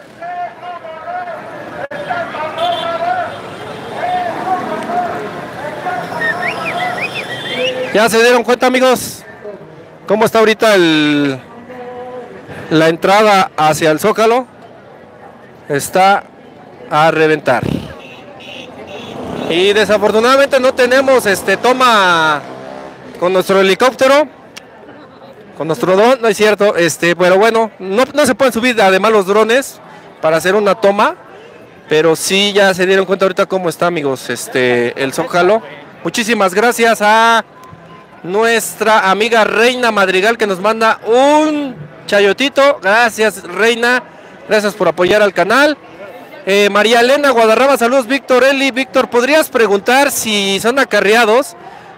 ¿Ya se dieron cuenta, amigos? ¿Cómo está ahorita el, la entrada hacia el Zócalo? Está a reventar. Y desafortunadamente no tenemos este toma con nuestro helicóptero. Con nuestro dron, no es cierto, este, pero bueno, no, no se pueden subir además los drones para hacer una toma, pero sí ya se dieron cuenta ahorita cómo está, amigos, este, el Zócalo. Muchísimas gracias a nuestra amiga Reina Madrigal que nos manda un chayotito. Gracias, Reina. Gracias por apoyar al canal. Eh, María Elena Guadarrama, saludos, Víctor Eli. Víctor, ¿podrías preguntar si son acarreados?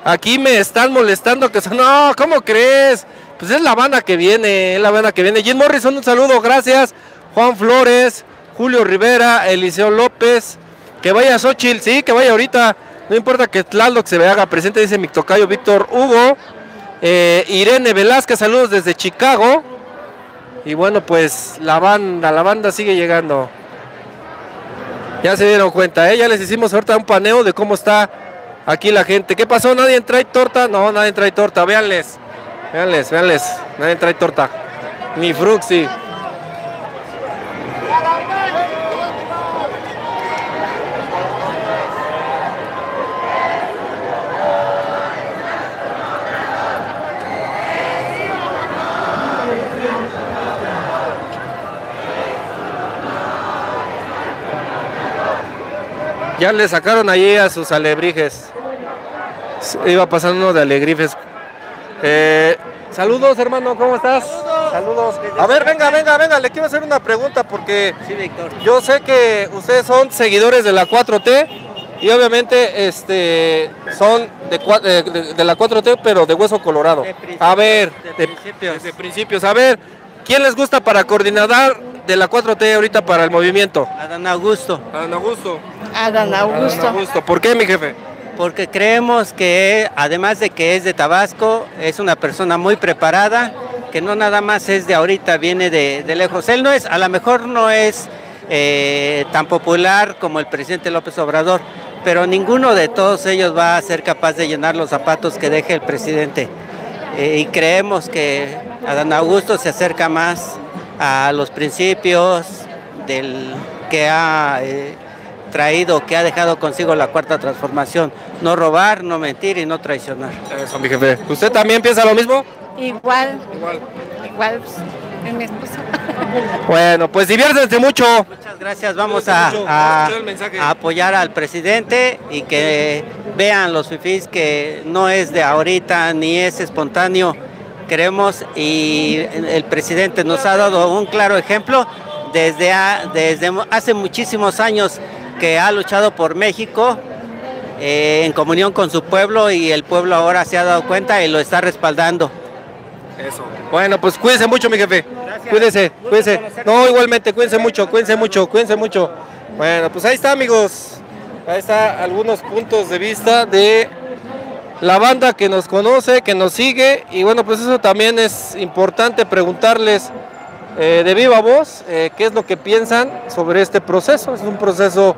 Aquí me están molestando que son. No, ¿cómo crees? Pues es la banda que viene, es la banda que viene. Jim Morrison, un saludo, gracias. Juan Flores, Julio Rivera, Eliseo López. Que vaya Xochitl, sí, que vaya ahorita. No importa que Tlaloc se haga presente, dice mi tocayo Víctor Hugo. Eh, Irene Velázquez, saludos desde Chicago. Y bueno, pues la banda, la banda sigue llegando. Ya se dieron cuenta, ¿eh? ya les hicimos ahorita un paneo de cómo está aquí la gente. ¿Qué pasó? ¿Nadie trae torta? No, nadie trae torta, véanles. Véanles, véanles. Nadie trae torta. Ni Fruxi. Ya le sacaron allí a sus alebrijes. Iba pasando uno de alegrifes. Eh, saludos, hermano, ¿cómo estás? Saludos. A ver, venga, venga, venga, le quiero hacer una pregunta porque yo sé que ustedes son seguidores de la 4T y obviamente este son de, cua- de- de- de la 4T, pero de hueso colorado. A ver, de, desde principios. A ver, ¿quién les gusta para coordinar de la 4T ahorita para el movimiento? Adán Augusto. Adán Augusto. Adán Augusto. Adán Augusto. ¿Por qué, mi jefe? Porque creemos que, además de que es de Tabasco, es una persona muy preparada, que no nada más es de ahorita, viene de, lejos. Él no es, a lo mejor no es eh, tan popular como el presidente López Obrador, pero ninguno de todos ellos va a ser capaz de llenar los zapatos que deje el presidente. Eh, y creemos que Adán Augusto se acerca más a los principios del que ha eh, traído, que ha dejado consigo la cuarta transformación. No robar, no mentir y no traicionar. Eso, mi jefe. ¿Usted también piensa lo mismo? Igual. Igual. Igual, pues, es mi esposo. Bueno, pues diviértanse mucho. Muchas gracias. Vamos a, a- a apoyar al presidente y que vean los fifís que no es de ahorita ni es espontáneo. Queremos y el presidente nos ha dado un claro ejemplo desde, a- desde hace muchísimos años que ha luchado por México eh, en comunión con su pueblo y el pueblo ahora se ha dado cuenta y lo está respaldando. Eso. Bueno, pues cuídense mucho, mi jefe. Cuídense, cuídense. No, igualmente, cuídense mucho, cuídense mucho, cuídense mucho. Bueno, pues ahí está, amigos. Ahí está algunos puntos de vista de la banda que nos conoce, que nos sigue. Y bueno, pues eso también es importante preguntarles eh, de viva voz eh, qué es lo que piensan sobre este proceso. Es un proceso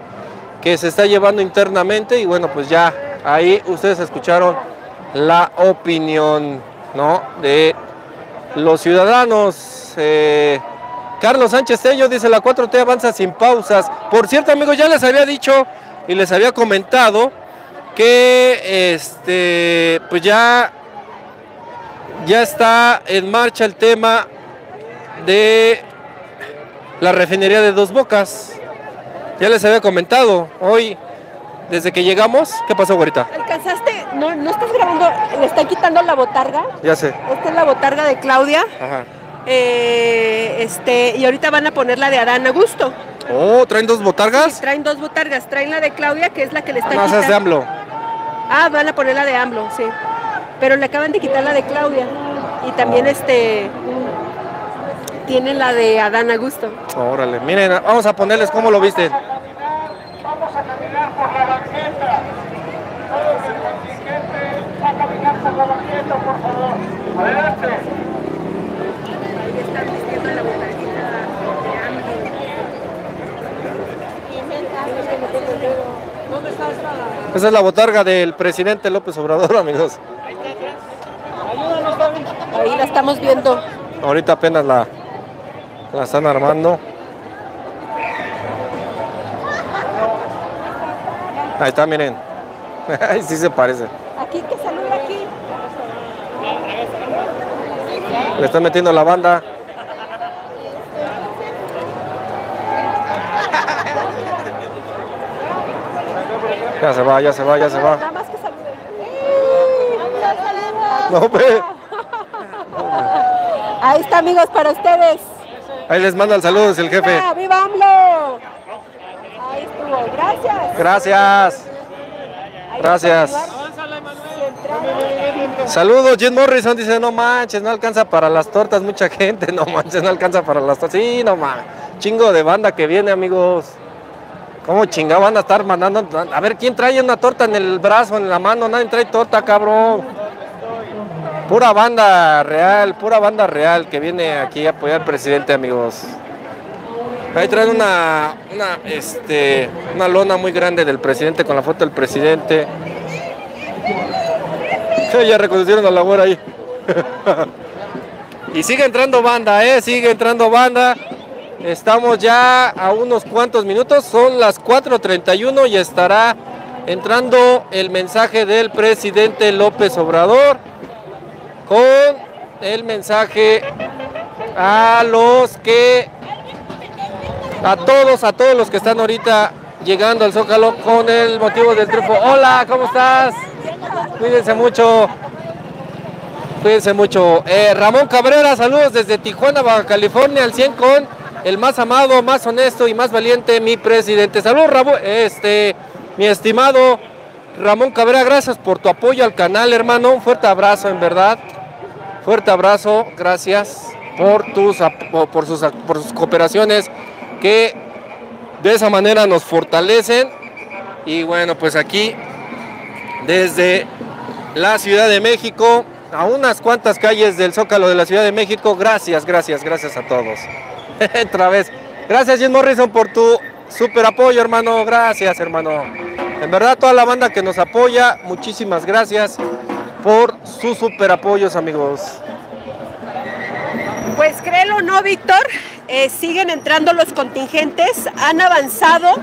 que se está llevando internamente y bueno, pues ya ahí ustedes escucharon la opinión, ¿no? De los ciudadanos. Eh, Carlos Sánchez Tello dice la 4T avanza sin pausas. Por cierto, amigos, ya les había dicho y les había comentado que este pues ya ya está en marcha el tema de la refinería de Dos Bocas. Ya les había comentado hoy desde que llegamos, ¿qué pasó, güerita? ¿Alcanzaste? ¿No, ¿No estás grabando? ¿Le están quitando la botarga? Ya sé. Esta es la botarga de Claudia. Ajá. Eh, este, y ahorita van a poner la de Adán Augusto. Oh, traen dos botargas. Sí, traen dos botargas. Traen la de Claudia, que es la que le están No, esa es de quitando. AMLO. Ah, van a poner la de AMLO, sí. Pero le acaban de quitar la de Claudia. Y también este tienen la de Adán Augusto. Órale, miren, vamos a ponerles cómo lo viste. Vamos a caminar por la banqueta. Todos el contingente va a caminar por la banqueta, por favor. Adelante. Ahí están vistiendo la botarguita de ¿Dónde está esta? Esa es la botarga del presidente López Obrador, amigos. Ayúdanos, David. Ahí la estamos viendo. Ahorita apenas la, la están armando. Ahí está, miren. Ay, sí se parece. Aquí, que saluda aquí. Le están metiendo la banda. Ya se va, ya se va, ya se va. Nada más que salude. No, ve. Ahí está, amigos, para ustedes. Ahí les mandan saludos el jefe. ¡Viva, ¡Viva AMLO! Ahí estuvo. Gracias. Gracias. Gracias. Saludos, Jim Morrison dice, no manches, no alcanza para las tortas mucha gente, no manches, no alcanza para las tortas. Sí, no manches. chingo de banda que viene, amigos. ¿Cómo chingada van a estar mandando? A ver, ¿quién trae una torta en el brazo, en la mano? Nadie trae torta, cabrón. Pura banda real, pura banda real que viene aquí a apoyar al presidente, amigos. Ahí traen una, una, este, una lona muy grande del presidente con la foto del presidente. Ya reconocieron la güera ahí. y sigue entrando banda, ¿eh? Sigue entrando banda. Estamos ya a unos cuantos minutos, son las 4.31 y estará entrando el mensaje del presidente López Obrador con el mensaje a los que, a todos, a todos los que están ahorita llegando al Zócalo con el motivo del triunfo. Hola, ¿cómo estás? Cuídense mucho. Cuídense mucho. Eh, Ramón Cabrera, saludos desde Tijuana, Baja California, al 100 con el más amado, más honesto y más valiente, mi presidente. Saludos, Ramón, este, mi estimado Ramón Cabrera, gracias por tu apoyo al canal, hermano. Un fuerte abrazo, en verdad. Fuerte abrazo, gracias por tus, por sus, por sus cooperaciones que de esa manera nos fortalecen. Y bueno, pues aquí, desde la Ciudad de México, a unas cuantas calles del Zócalo de la Ciudad de México, gracias, gracias, gracias a todos. Otra vez. Gracias, Jim Morrison, por tu super apoyo, hermano. Gracias, hermano. En verdad, toda la banda que nos apoya, muchísimas gracias por sus super apoyos, amigos. Pues créelo o no, Víctor, eh, siguen entrando los contingentes, han avanzado.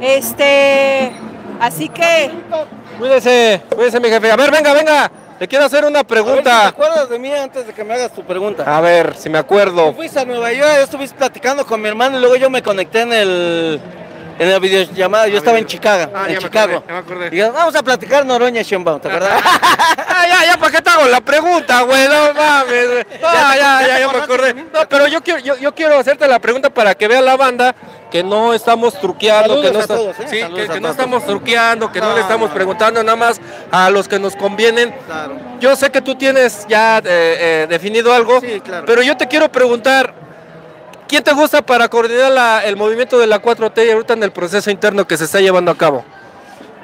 Este, así que Cuídese, cuídese, mi jefe. A ver, venga, venga. Le quiero hacer una ¿Te pregunta. acuerdas de mí antes de que me hagas tu pregunta? A ver, si me acuerdo. Fuiste a Nueva York, estuviste platicando con mi hermano y luego yo me conecté en el en la videollamada. Yo estaba en Chicago, Ah, en ya me Chicago. acordé, ya me acordé. Y vamos a platicar Noroña Sheinbaum, ¿te acuerdas? Ah, ya, ya, ¿para qué te hago la pregunta, güey? No mames. No, ya, ya, ya, me acordé. No, pero yo quiero, yo, yo quiero hacerte la pregunta para que vea la banda que no estamos truqueando, Saludos que no, está- todos, ¿eh? sí, que, no estamos truqueando, que no, No, le estamos preguntando nada más a los que nos convienen. Yo sé que tú tienes ya eh, eh, definido algo, pero yo te quiero preguntar, ¿quién te gusta para coordinar la- el movimiento de la 4T y ahorita en el proceso interno que se está llevando a cabo?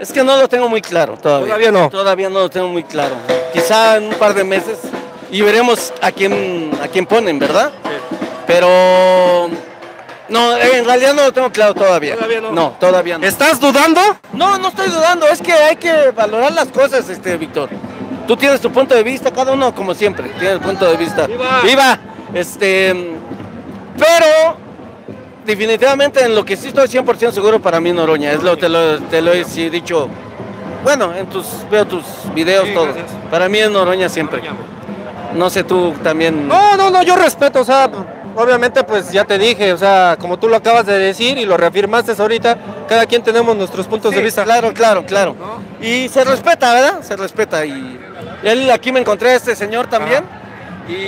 Es que no lo tengo muy claro todavía. Todavía no. Todavía no lo tengo muy claro. Quizá en un par de meses y veremos a quién a quién ponen, ¿verdad? Pero no, en realidad no lo tengo claro todavía. Todavía no. No, todavía no. ¿Estás dudando? No, no estoy dudando, es que hay que valorar las cosas, este Víctor. Tú tienes tu punto de vista, cada uno como siempre, tiene el punto de vista. ¡Viva! ¡Viva! Este, pero definitivamente en lo que sí estoy 100% seguro para mí Noroña, es lo te lo, te lo he sí dicho. Bueno, en tus veo tus videos Sí, todo. gracias. Para mí es Noroña siempre. No sé tú también. No, no, no, yo respeto, o sea, obviamente pues ya te dije, o sea, como tú lo acabas de decir y lo reafirmaste ahorita, cada quien tenemos nuestros puntos Sí, de vista. Claro, claro, claro. Y se respeta, ¿verdad? Se respeta. Y él aquí me encontré a este señor también.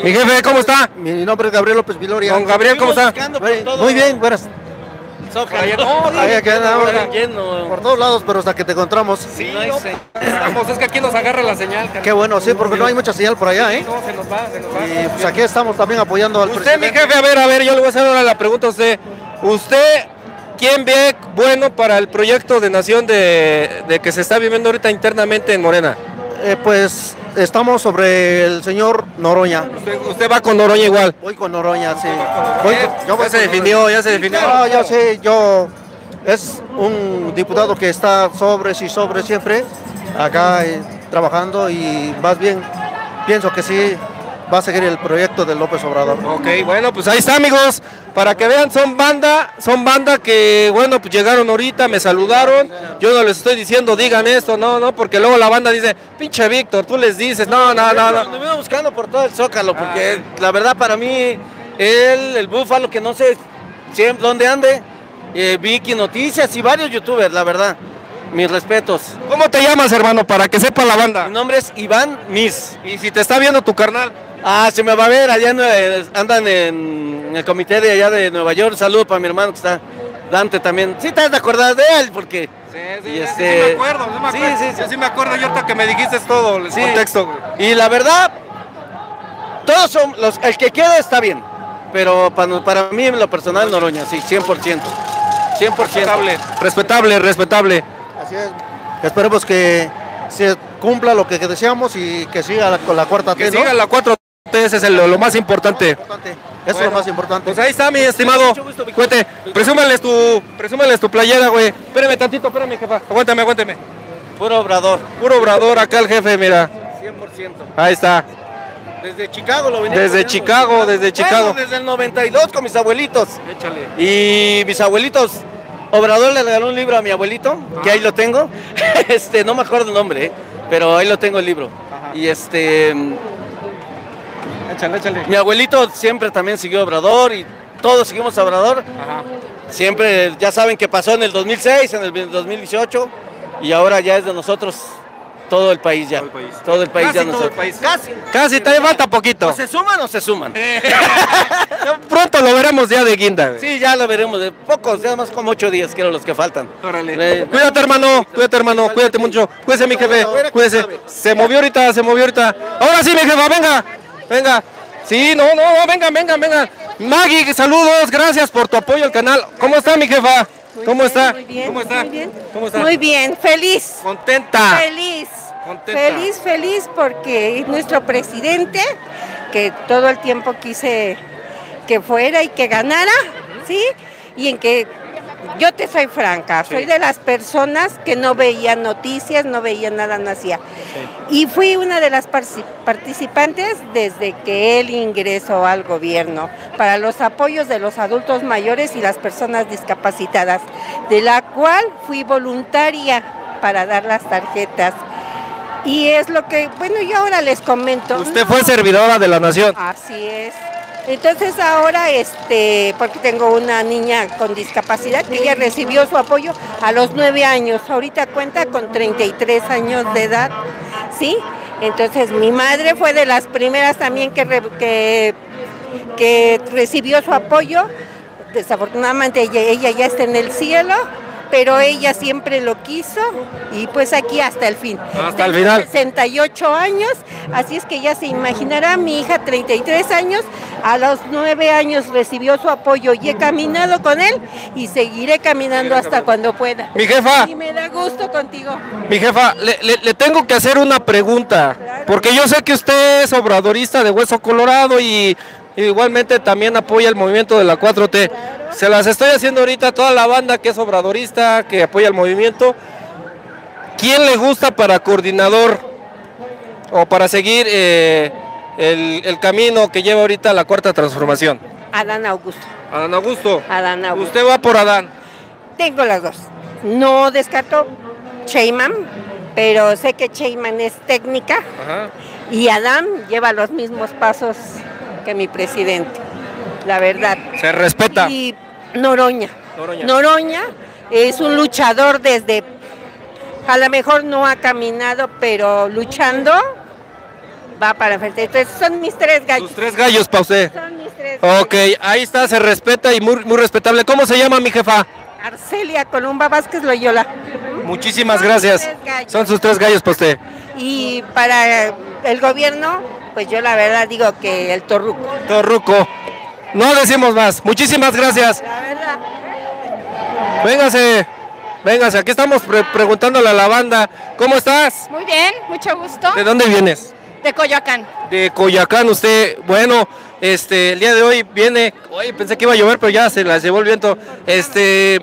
Mi jefe, ¿cómo está? Mi nombre es Gabriel López Viloria. Don Gabriel, ¿cómo está? Muy- bien, buenas. Por todos lados, pero hasta que te encontramos. Sí, No hay estamos, es que aquí nos agarra la señal. Qué bueno, sí, porque no hay mucha señal por allá, ¿eh? No, se nos va, se nos va. Y pues aquí estamos también apoyando al Usted, mi jefe, a ver, a ver, yo le voy a hacer ahora la pregunta a usted. ¿Usted quién ve bueno para el proyecto de nación de, de que se está viviendo ahorita internamente en Morena? Eh, pues estamos sobre el señor Noroña. Usted, usted va con Noroña igual. Voy con Noroña, sí. Voy ya se definió, ya se definió. No, yo sé, yo es un diputado que está sobre y sobre siempre acá eh, trabajando y más bien pienso que sí va a seguir el proyecto de López Obrador. Ok, bueno, pues ahí está, amigos. Para que vean, son banda, son banda que, bueno, pues llegaron ahorita, me saludaron. Yo no les estoy diciendo, digan esto, no, no, porque luego la banda dice, pinche Víctor, tú les dices, no, no, no, no. Vino buscando por todo el Zócalo, porque la verdad para mí, él, el búfalo, que no sé siempre dónde ande, eh, Vicky Noticias y varios youtubers, la verdad. Mis respetos. ¿Cómo te llamas, hermano, para que sepa la banda? Mi nombre es Iván Mis. Y si te está viendo tu carnal. Ah, se me va a ver, allá en, eh, andan en, en el comité de allá de Nueva York. Saludo para mi hermano que está, Dante también. Sí, te has de acordar de él, porque... Sí, sí, y sí, este- sí me acuerdo, sí me acuerdo. sí, sí. Yo sí me acuerdo, yo ahorita que me dijiste todo el Sí. contexto. güey. Y la verdad, todos son los, el que queda está bien. pero para, para mí en lo personal Noroña, sí, 100%. 100%. Respetable, respetable, respetable. Así es. Esperemos que se cumpla lo que deseamos y que siga la, con la cuarta Que T, ¿no? siga la 4T, ese es el- lo, lo más importante. Eso es lo más importante. Pues ahí está, mi estimado. Cuente, presúmales tu, presúmales tu playera, güey. Espérame tantito, espérame, jefa. Aguántame, aguántame. Puro obrador. Puro obrador acá el jefe, mira. 100%. Ahí está. Desde Chicago lo venía Desde. Chicago, desde Chicago. Bueno, desde el 92 con mis abuelitos. Échale. Y mis abuelitos, Obrador le regaló un libro a mi abuelito, que ahí lo tengo. Este, no me acuerdo el nombre, ¿eh? pero ahí lo tengo el libro. Y este, Échale, échale. mi abuelito siempre también siguió Obrador y todos seguimos a Obrador. Siempre, ya saben que pasó en el 2006, en el 2018 y ahora ya es de nosotros todo el país ya. Todo el país, Casi ya todo nosotros. el país. Casi. Casi, te falta poquito. ¿Se suman o se suman? Pronto lo veremos ya de guinda. güey. Sí, ya lo veremos. De pocos, ya más como ocho días, que eran los que faltan. Eh, Cuídate, hermano, cuídate, hermano, cuídate mucho. Cuídese, mi jefe, cuídese. Se movió ahorita, se movió ahorita. Ahora sí, mi jefa, venga, venga. Sí, no, no, no, venga, venga, venga. Maggie, saludos, gracias por tu apoyo al canal. ¿Cómo está, mi jefa? ¿Cómo está? Muy bien, ¿Cómo está? muy bien. ¿Cómo está? Muy bien, feliz. Contenta. Feliz. Contenta. Feliz, feliz porque es nuestro presidente, que todo el tiempo quise que fuera y que ganara, ¿sí? Y en que yo te soy franca, soy de las personas que no veía noticias, no veía nada, no hacía. Y fui una de las participantes desde que él ingresó al gobierno para los apoyos de los adultos mayores y las personas discapacitadas, de la cual fui voluntaria para dar las tarjetas. Y es lo que, bueno, yo ahora les comento. Usted fue servidora de la nación. Así es. Entonces ahora, este, porque tengo una niña con discapacidad que ella recibió su apoyo a los nueve años, ahorita cuenta con 33 años de edad, ¿sí? Entonces mi madre fue de las primeras también que, que, recibió su apoyo. Desafortunadamente ella ya está en el cielo, pero ella siempre lo quiso y pues aquí hasta el fin. Hasta el Tengo final. 68 años, así es que ya se imaginará, mi hija 33 años, a los 9 años recibió su apoyo y he caminado con él y seguiré caminando hasta cuando pueda. Mi jefa. Y me da gusto contigo. Mi jefa, le, le- le tengo que hacer una pregunta, porque yo sé que usted es obradorista de Hueso Colorado y igualmente también apoya el movimiento de la 4T. Se las estoy haciendo ahorita a toda la banda que es obradorista, que apoya el movimiento. ¿Quién le gusta para coordinador o para seguir eh, el, el camino que lleva ahorita la cuarta transformación? Adán Augusto. Adán Augusto. Adán Augusto. Usted va por Adán. Tengo las dos. No descarto Sheyman, pero sé que Sheyman es técnica Ajá. y Adán lleva los mismos pasos que mi presidente, la verdad. Se respeta. Y Noroña. Noroña. Noroña es un luchador desde, a lo mejor no ha caminado, pero luchando va para enfrente. Entonces son mis tres gallos. Tres gallos para usted. Son mis tres Ok, ahí está, se respeta y muy, muy respetable. ¿Cómo se llama mi jefa? Arcelia Columba Vázquez Loyola. Muchísimas gracias. gallos. Son sus tres gallos para usted. Y para el gobierno, pues yo la verdad digo que el Torruco. Torruco. No decimos más. Muchísimas gracias. La verdad. Véngase. Véngase, aquí estamos pre- preguntándole a la banda. ¿Cómo estás? Muy bien, mucho gusto. ¿De dónde vienes? De Coyoacán. De Coyacán, usted. Bueno, este, el día de hoy viene. Oye, pensé que iba a llover, pero ya se las llevó el viento. Este,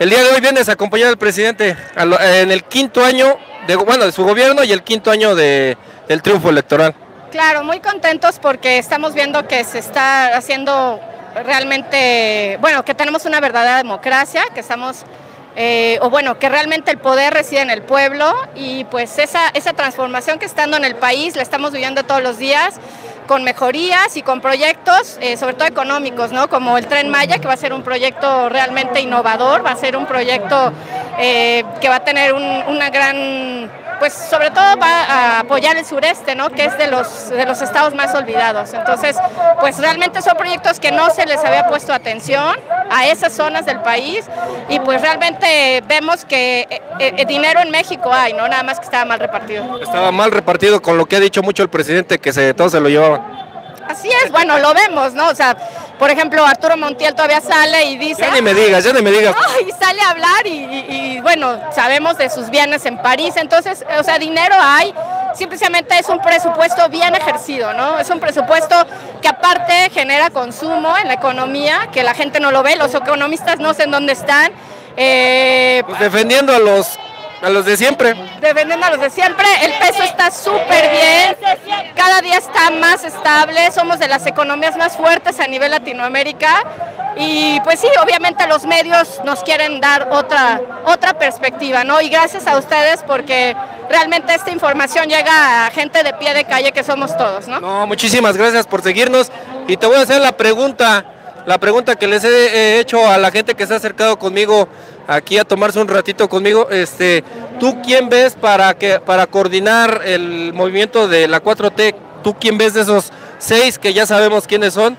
el día de hoy vienes a acompañar al presidente a lo- en el quinto año, de, bueno, de su gobierno y el quinto año de, del triunfo electoral. Claro, muy contentos porque estamos viendo que se está haciendo realmente, bueno, que tenemos una verdadera democracia, que estamos, eh, o bueno, que realmente el poder reside en el pueblo y pues esa, esa transformación que está dando en el país la estamos viviendo todos los días con mejorías y con proyectos, eh, sobre todo económicos, ¿no? Como el Tren Maya, que va a ser un proyecto realmente innovador, va a ser un proyecto eh, que va a tener un- una gran, pues sobre todo va a apoyar el sureste, ¿no? Que es de los, de los estados más olvidados. Entonces, pues realmente son proyectos que no se les había puesto atención a esas zonas del país y pues realmente vemos que eh, eh, dinero en México hay, ¿no? Nada más que estaba mal repartido. Estaba mal repartido con lo que ha dicho mucho el presidente, que se, todos se lo llevaban. Así es, bueno, lo vemos, ¿no? O sea, por ejemplo, Arturo Montiel todavía sale y dice... Ya ni me digas, ya ni me digas. No, y sale a hablar y, y- y, bueno, sabemos de sus bienes en París, entonces, o sea, dinero hay, simplemente es un presupuesto bien ejercido, ¿no? Es un presupuesto que aparte genera consumo en la economía, que la gente no lo ve, los economistas no sé en dónde están. eh, Pues defendiendo a los, a los de siempre. defendiendo a los de siempre. El peso está súper bien, cada día está más estable, somos de las economías más fuertes a nivel Latinoamérica y pues sí, obviamente los medios nos quieren dar otra, otra perspectiva, ¿no? Y gracias a ustedes porque realmente esta información llega a gente de pie de calle que somos todos, ¿no? No, muchísimas gracias por seguirnos. Y te voy a hacer la pregunta, la pregunta que les he, he hecho a la gente que se ha acercado conmigo aquí a tomarse un ratito conmigo. Este, ¿tú quién ves para que para coordinar el movimiento de la 4T? ¿Tú quién ves de esos seis que ya sabemos quiénes son?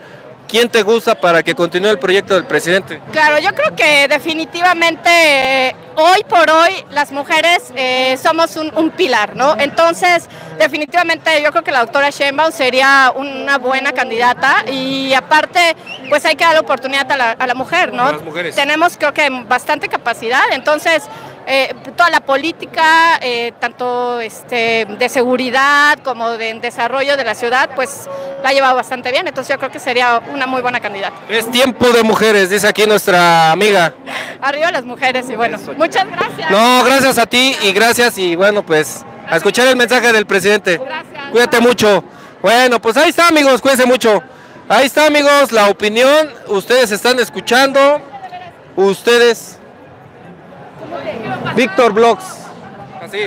¿Quién te gusta para que continúe el proyecto del presidente? Claro, yo creo que definitivamente eh, hoy por hoy las mujeres eh, somos un, un pilar, ¿no? Entonces, definitivamente yo creo que la doctora Sheinbaum sería una buena candidata y aparte, pues hay que dar la oportunidad a la, a la mujer, ¿no? A las mujeres. Tenemos creo que bastante capacidad, entonces eh, toda la política, eh, tanto este, de seguridad como de desarrollo de la ciudad, pues la ha llevado bastante bien, entonces yo creo que sería una muy buena candidata. Es tiempo de mujeres, dice aquí nuestra amiga. Arriba las mujeres y bueno, muchas gracias. No, gracias a ti y gracias y bueno, pues a escuchar el mensaje del presidente. Cuídate mucho. Bueno, pues ahí está amigos, cuídense mucho. Ahí está amigos, la opinión, ustedes están escuchando, ustedes. Víctor Blogs. Así.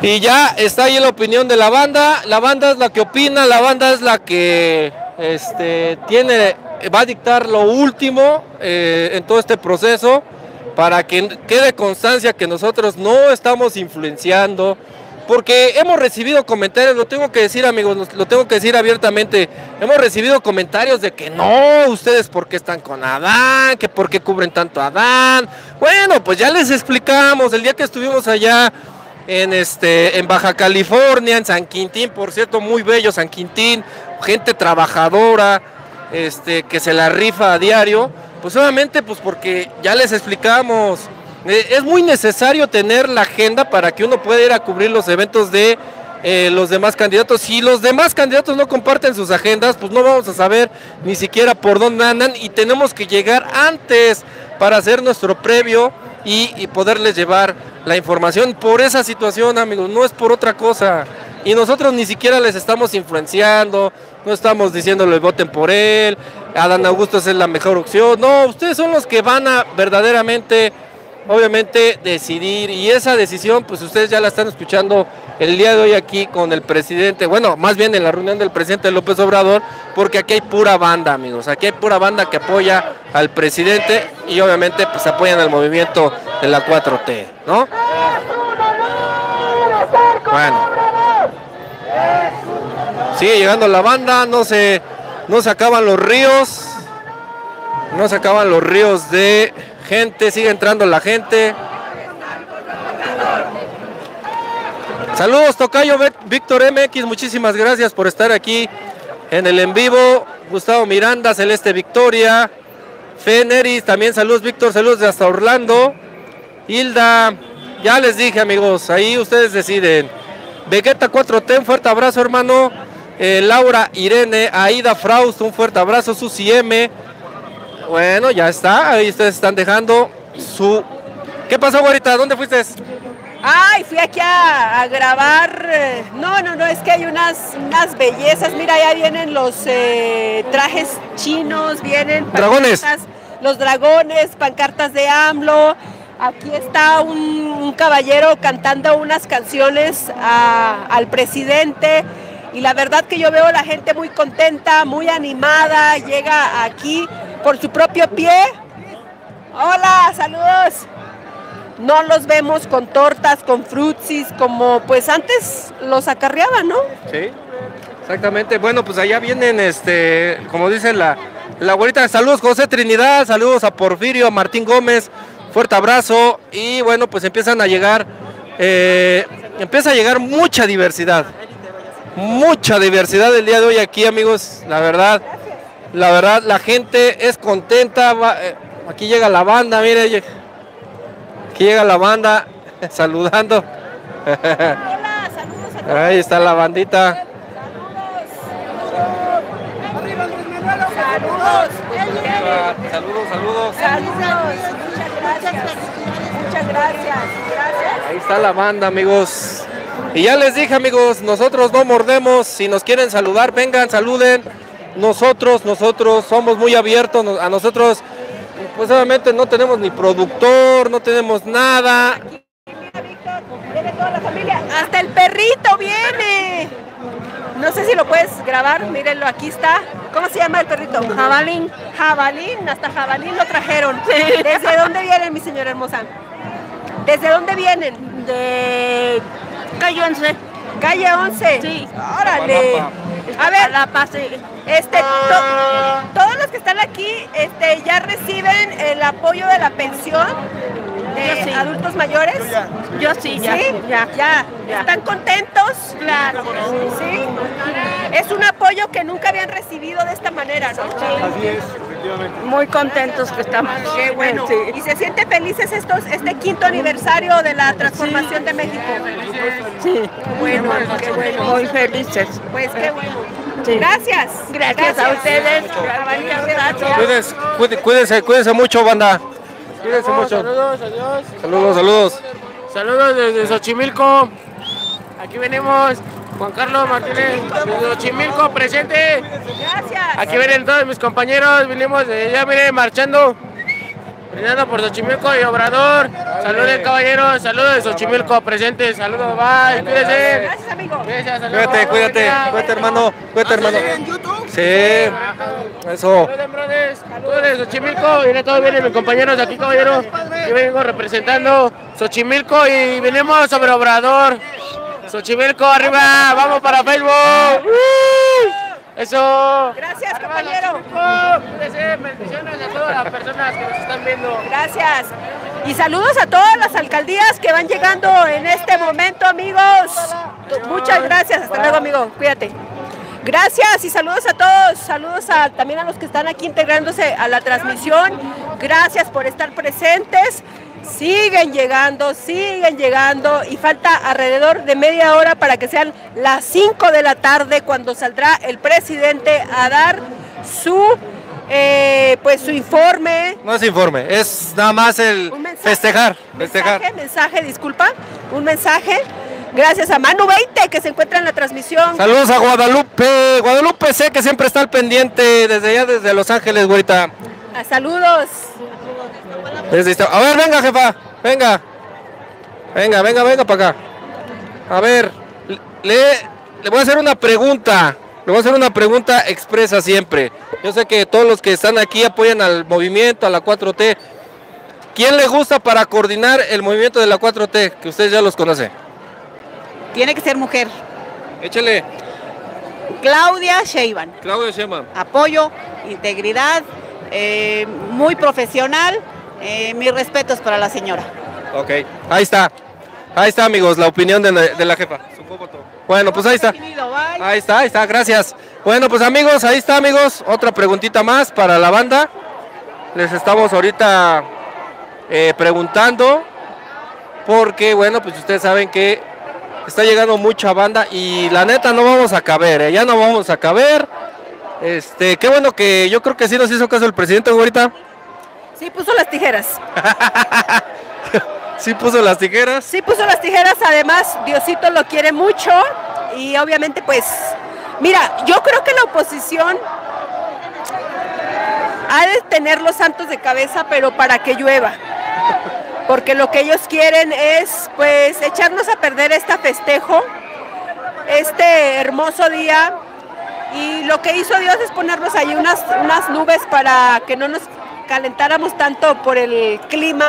Y ya está ahí la opinión de la banda. La banda es la que opina, la banda es la que este, tiene, va a dictar lo último eh, en todo este proceso para que quede constancia que nosotros no estamos influenciando. Porque hemos recibido comentarios, lo tengo que decir amigos, lo tengo que decir abiertamente, hemos recibido comentarios de que no, ustedes porque están con Adán, que por qué cubren tanto a Adán. Bueno, pues ya les explicamos el día que estuvimos allá en este en Baja California, en San Quintín, por cierto, muy bello San Quintín, gente trabajadora, este que se la rifa a diario, pues obviamente pues porque ya les explicamos, eh, es muy necesario tener la agenda para que uno pueda ir a cubrir los eventos de eh, los demás candidatos. Si los demás candidatos no comparten sus agendas, pues no vamos a saber ni siquiera por dónde andan y tenemos que llegar antes para hacer nuestro previo y, y poderles llevar la información por esa situación, amigos, no es por otra cosa. Y nosotros ni siquiera les estamos influenciando, no estamos diciéndole voten por él, Adán Augusto es la mejor opción. No, ustedes son los que van a verdaderamente, obviamente, decidir. Y esa decisión, pues ustedes ya la están escuchando el día de hoy aquí con el presidente, bueno, más bien en la reunión del presidente López Obrador, porque aquí hay pura banda, amigos. Aquí hay pura banda que apoya al presidente y obviamente pues apoyan al movimiento de la 4T, ¿no? Bueno. Sigue llegando la banda, no se, no se acaban los ríos. No se acaban los ríos de gente, sigue entrando la gente. Saludos Tocayo Víctor MX, muchísimas gracias por estar aquí en el en vivo. Gustavo Miranda, Celeste Victoria, Feneris, también saludos Víctor, saludos de hasta Orlando. Hilda, ya les dije amigos, ahí ustedes deciden. Vegeta 4T, un fuerte abrazo hermano. Eh, Laura Irene, Aida Fraust, un fuerte abrazo. Susi M. Bueno, ya está, ahí ustedes están dejando su... ¿Qué pasó, güerita? ¿Dónde fuiste? Ay, fui aquí a, a grabar. eh, No, no, no, es que hay unas, unas bellezas. Mira, ya vienen los eh, trajes chinos, vienen Dragones. los dragones, pancartas de AMLO. Aquí está un, un caballero cantando unas canciones a- al presidente. Y la verdad que yo veo a la gente muy contenta, muy animada. Llega aquí por su propio pie. Hola, saludos no los vemos con tortas, con frutsis, como pues antes los acarreaban, ¿no? Sí, exactamente. Bueno, pues allá vienen, este, como dice la, la abuelita. Saludos José Trinidad, saludos a Porfirio, a Martín Gómez, fuerte abrazo. Y bueno, pues empiezan a llegar, eh, empieza a llegar mucha diversidad. mucha diversidad el día de hoy aquí, amigos. La verdad, la verdad, la gente es contenta. eh, Aquí llega la banda, mire. Aquí llega la banda saludando. Ahí está la bandita. Saludos. Saludos, saludos. Saludos. Muchas gracias. Muchas gracias. Gracias. Ahí está la banda, amigos. Y ya les dije, amigos, nosotros no mordemos. Si nos quieren saludar, vengan, saluden. Nosotros, nosotros somos muy abiertos. A nosotros, pues obviamente no tenemos ni productor, no tenemos nada. Viene toda la familia. Hasta el perrito viene. No sé si lo puedes grabar. Mírenlo, aquí está. ¿Cómo se llama el perrito? Jabalín. Jabalín, hasta jabalín lo trajeron. ¿Desde dónde vienen, mi señora hermosa? ¿Desde dónde vienen? De calle 11. Calle 11. Sí. Órale. A ver, este, to- todos los que están aquí este, ya reciben el apoyo de la pensión de adultos mayores. Yo sí, ya, ya, ya, ¿Están contentos? Claro. Sí. Es un apoyo que nunca habían recibido de esta manera, ¿no? Así es. Muy contentos que estamos. Qué bueno. ¿Y se sienten felices estos, este quinto aniversario de la transformación de México? Sí. Bueno, qué bueno. Muy felices. Pues qué bueno. Gracias. Gracias a ustedes. Gracias. Cuídense, cuídense mucho, banda. Cuídense mucho. Saludos, adiós. Saludos, saludos. Saludos desde Xochimilco. Aquí venimos. Juan Carlos Martínez, desde Xochimilco, presente. Gracias. Aquí vienen todos mis compañeros. Vinimos de allá, miren, marchando. Brindando por Xochimilco y Obrador. Saludos, caballeros. Saludos de Xochimilco, presente. Saludos, bye. Cuídense. Gracias, amigo. Cuídate, cuídate, cuídate, hermano. Cuídate, hermano. Sí, eso. Saludos. Saludos de Xochimilco. Vienen todos, vienen mis compañeros aquí, caballeros. Yo vengo representando Xochimilco y venimos sobre Obrador. Xochimilco, arriba. Vamos para Facebook. Eso. Gracias, compañero. Cuídense, bendiciones a todas las personas que nos están viendo. Gracias. Y saludos a todas las alcaldías que van llegando en este momento, amigos. Muchas gracias. Hasta luego, amigo. Cuídate. Gracias y saludos a todos. Saludos a, también a los que están aquí integrándose a la transmisión. Gracias por estar presentes. Siguen llegando, siguen llegando y falta alrededor de media hora para que sean las 5 de la tarde cuando saldrá el presidente a dar su eh, pues su informe No es informe, es nada más el festejar, festejar. mensaje, mensaje, disculpa, un mensaje. Gracias a Manu 20 que se encuentra en la transmisión. Saludos a Guadalupe. Guadalupe sé que siempre está al pendiente desde allá, desde Los Ángeles, güerita. Ah, saludos. A ver, venga, jefa. Venga. Venga, venga, venga para acá. A ver, le, le voy a hacer una pregunta. Le voy a hacer una pregunta expresa siempre. Yo sé que todos los que están aquí apoyan al movimiento, a la 4T. ¿Quién le gusta para coordinar el movimiento de la 4T? Que ustedes ya los conocen. Tiene que ser mujer. Échale. Claudia Sheinbaum. Claudia Sheinbaum. Apoyo, integridad, eh, muy profesional. Eh, mis respetos para la señora. Ok, ahí está. Ahí está, amigos, la opinión de la, de la jefa. Bueno, pues ahí está. Ahí está, ahí está, gracias. Bueno, pues amigos, ahí está, amigos. Otra preguntita más para la banda. Les estamos ahorita eh, preguntando. Porque, bueno, pues ustedes saben que está llegando mucha banda y la neta no vamos a caber, ¿eh? ya no vamos a caber. Este, qué bueno que yo creo que sí nos hizo caso el presidente ahorita. Sí, puso las tijeras. Sí puso las tijeras. Sí, puso las tijeras. Además, Diosito lo quiere mucho. Y obviamente, pues, mira, yo creo que la oposición ha de tener los santos de cabeza, pero para que llueva. Porque lo que ellos quieren es, pues, echarnos a perder este festejo, este hermoso día. Y lo que hizo Dios es ponernos ahí unas, unas nubes para que no nos calentáramos tanto por el clima.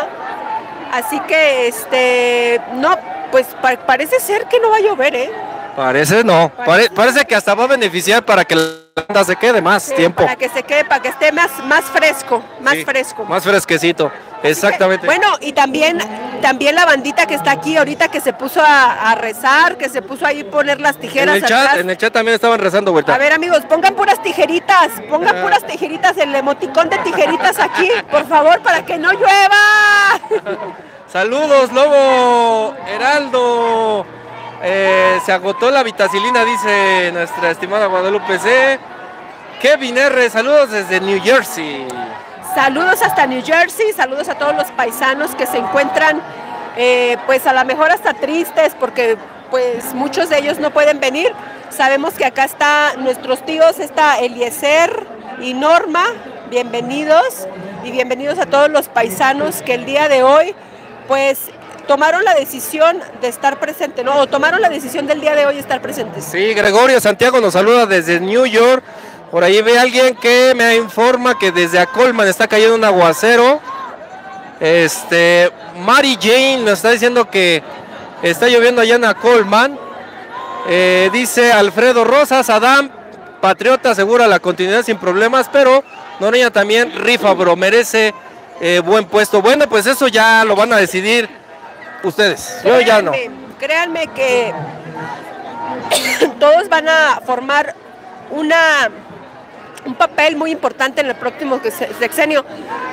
Así que, este, no, pues parece ser que no va a llover, ¿eh? Parece no, pare- parece que hasta va a beneficiar para que la planta se quede más Sí, tiempo. Para que se quede, para que esté más, más fresco, más Sí, fresco. Más fresquecito. Exactamente. Bueno, y también, también la bandita que está aquí ahorita que se puso a, a rezar, que se puso ahí poner las en tijeras el chat, en el chat también estaban rezando, vuelta. A ver amigos, pongan puras tijeritas, pongan Ah. puras tijeritas, el emoticón de tijeritas aquí, por favor, para que no llueva. Saludos, Lobo, Heraldo. Eh, se agotó la vitacilina, dice nuestra estimada Guadalupe C. Kevin R, saludos desde New Jersey. Saludos hasta New Jersey, saludos a todos los paisanos que se encuentran, eh, pues a lo mejor hasta tristes porque pues muchos de ellos no pueden venir. Sabemos que acá están nuestros tíos, está Eliezer y Norma, bienvenidos y bienvenidos a todos los paisanos que el día de hoy pues tomaron la decisión de estar presentes, ¿no? O tomaron la decisión del día de hoy estar presentes. Sí, Gregorio Santiago nos saluda desde New York. Por ahí ve alguien que me informa que desde Acolman está cayendo un aguacero. Este, Mary Jane nos está diciendo que está lloviendo allá en Acolman. Eh, dice Alfredo Rosas, Adam, Patriota asegura la continuidad sin problemas, pero Noreña también rifa, bro, merece eh, buen puesto. Bueno, pues eso ya lo van a decidir ustedes. Yo ya no. Créanme, que todos van a formar una un papel muy importante en el próximo se- sexenio.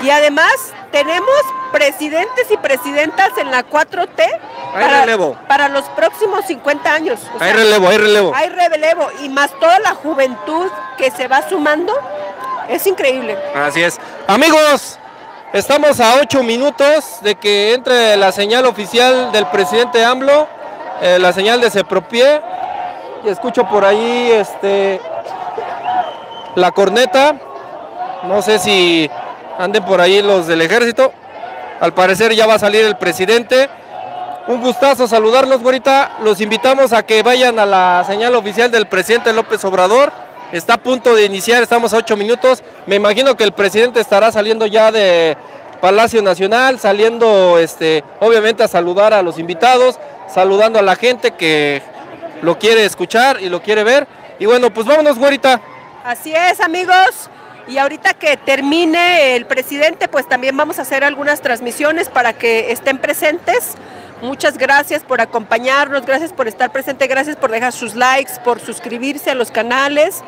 Y además tenemos presidentes y presidentas en la 4T Hay relevo. para los próximos 50 años. O Hay relevo, hay relevo. Hay relevo y más toda la juventud que se va sumando. Es increíble. Así es. Amigos, estamos a ocho minutos de que entre la señal oficial del presidente AMLO, eh, la señal de Sepropie. Y escucho por ahí este, la corneta. No sé si anden por ahí los del ejército. Al parecer ya va a salir el presidente. Un gustazo saludarlos, güerita. Los invitamos a que vayan a la señal oficial del presidente López Obrador. Está a punto de iniciar, estamos a ocho minutos. Me imagino que el presidente estará saliendo ya de Palacio Nacional, saliendo este, obviamente a saludar a los invitados, saludando a la gente que lo quiere escuchar y lo quiere ver. Y bueno, pues vámonos, güerita. Así es, amigos. Y ahorita que termine el presidente, pues también vamos a hacer algunas transmisiones para que estén presentes. Muchas gracias por acompañarnos, gracias por estar presente, gracias por dejar sus likes, por suscribirse a los canales,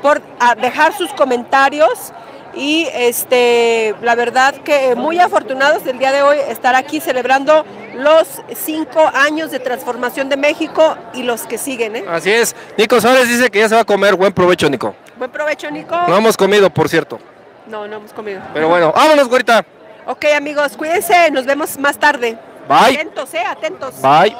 por ah, dejar sus comentarios. Y este, la verdad que muy afortunados del día de hoy estar aquí celebrando los cinco años de transformación de México y los que siguen. ¿eh? Así es. Nico Suárez dice que ya se va a comer. Buen provecho, Nico. Buen provecho, Nico. No hemos comido, por cierto. No, no hemos comido. Pero bueno, vámonos, güerita. Ok, amigos, cuídense, nos vemos más tarde. Bye. Atentos, eh, atentos. Bye.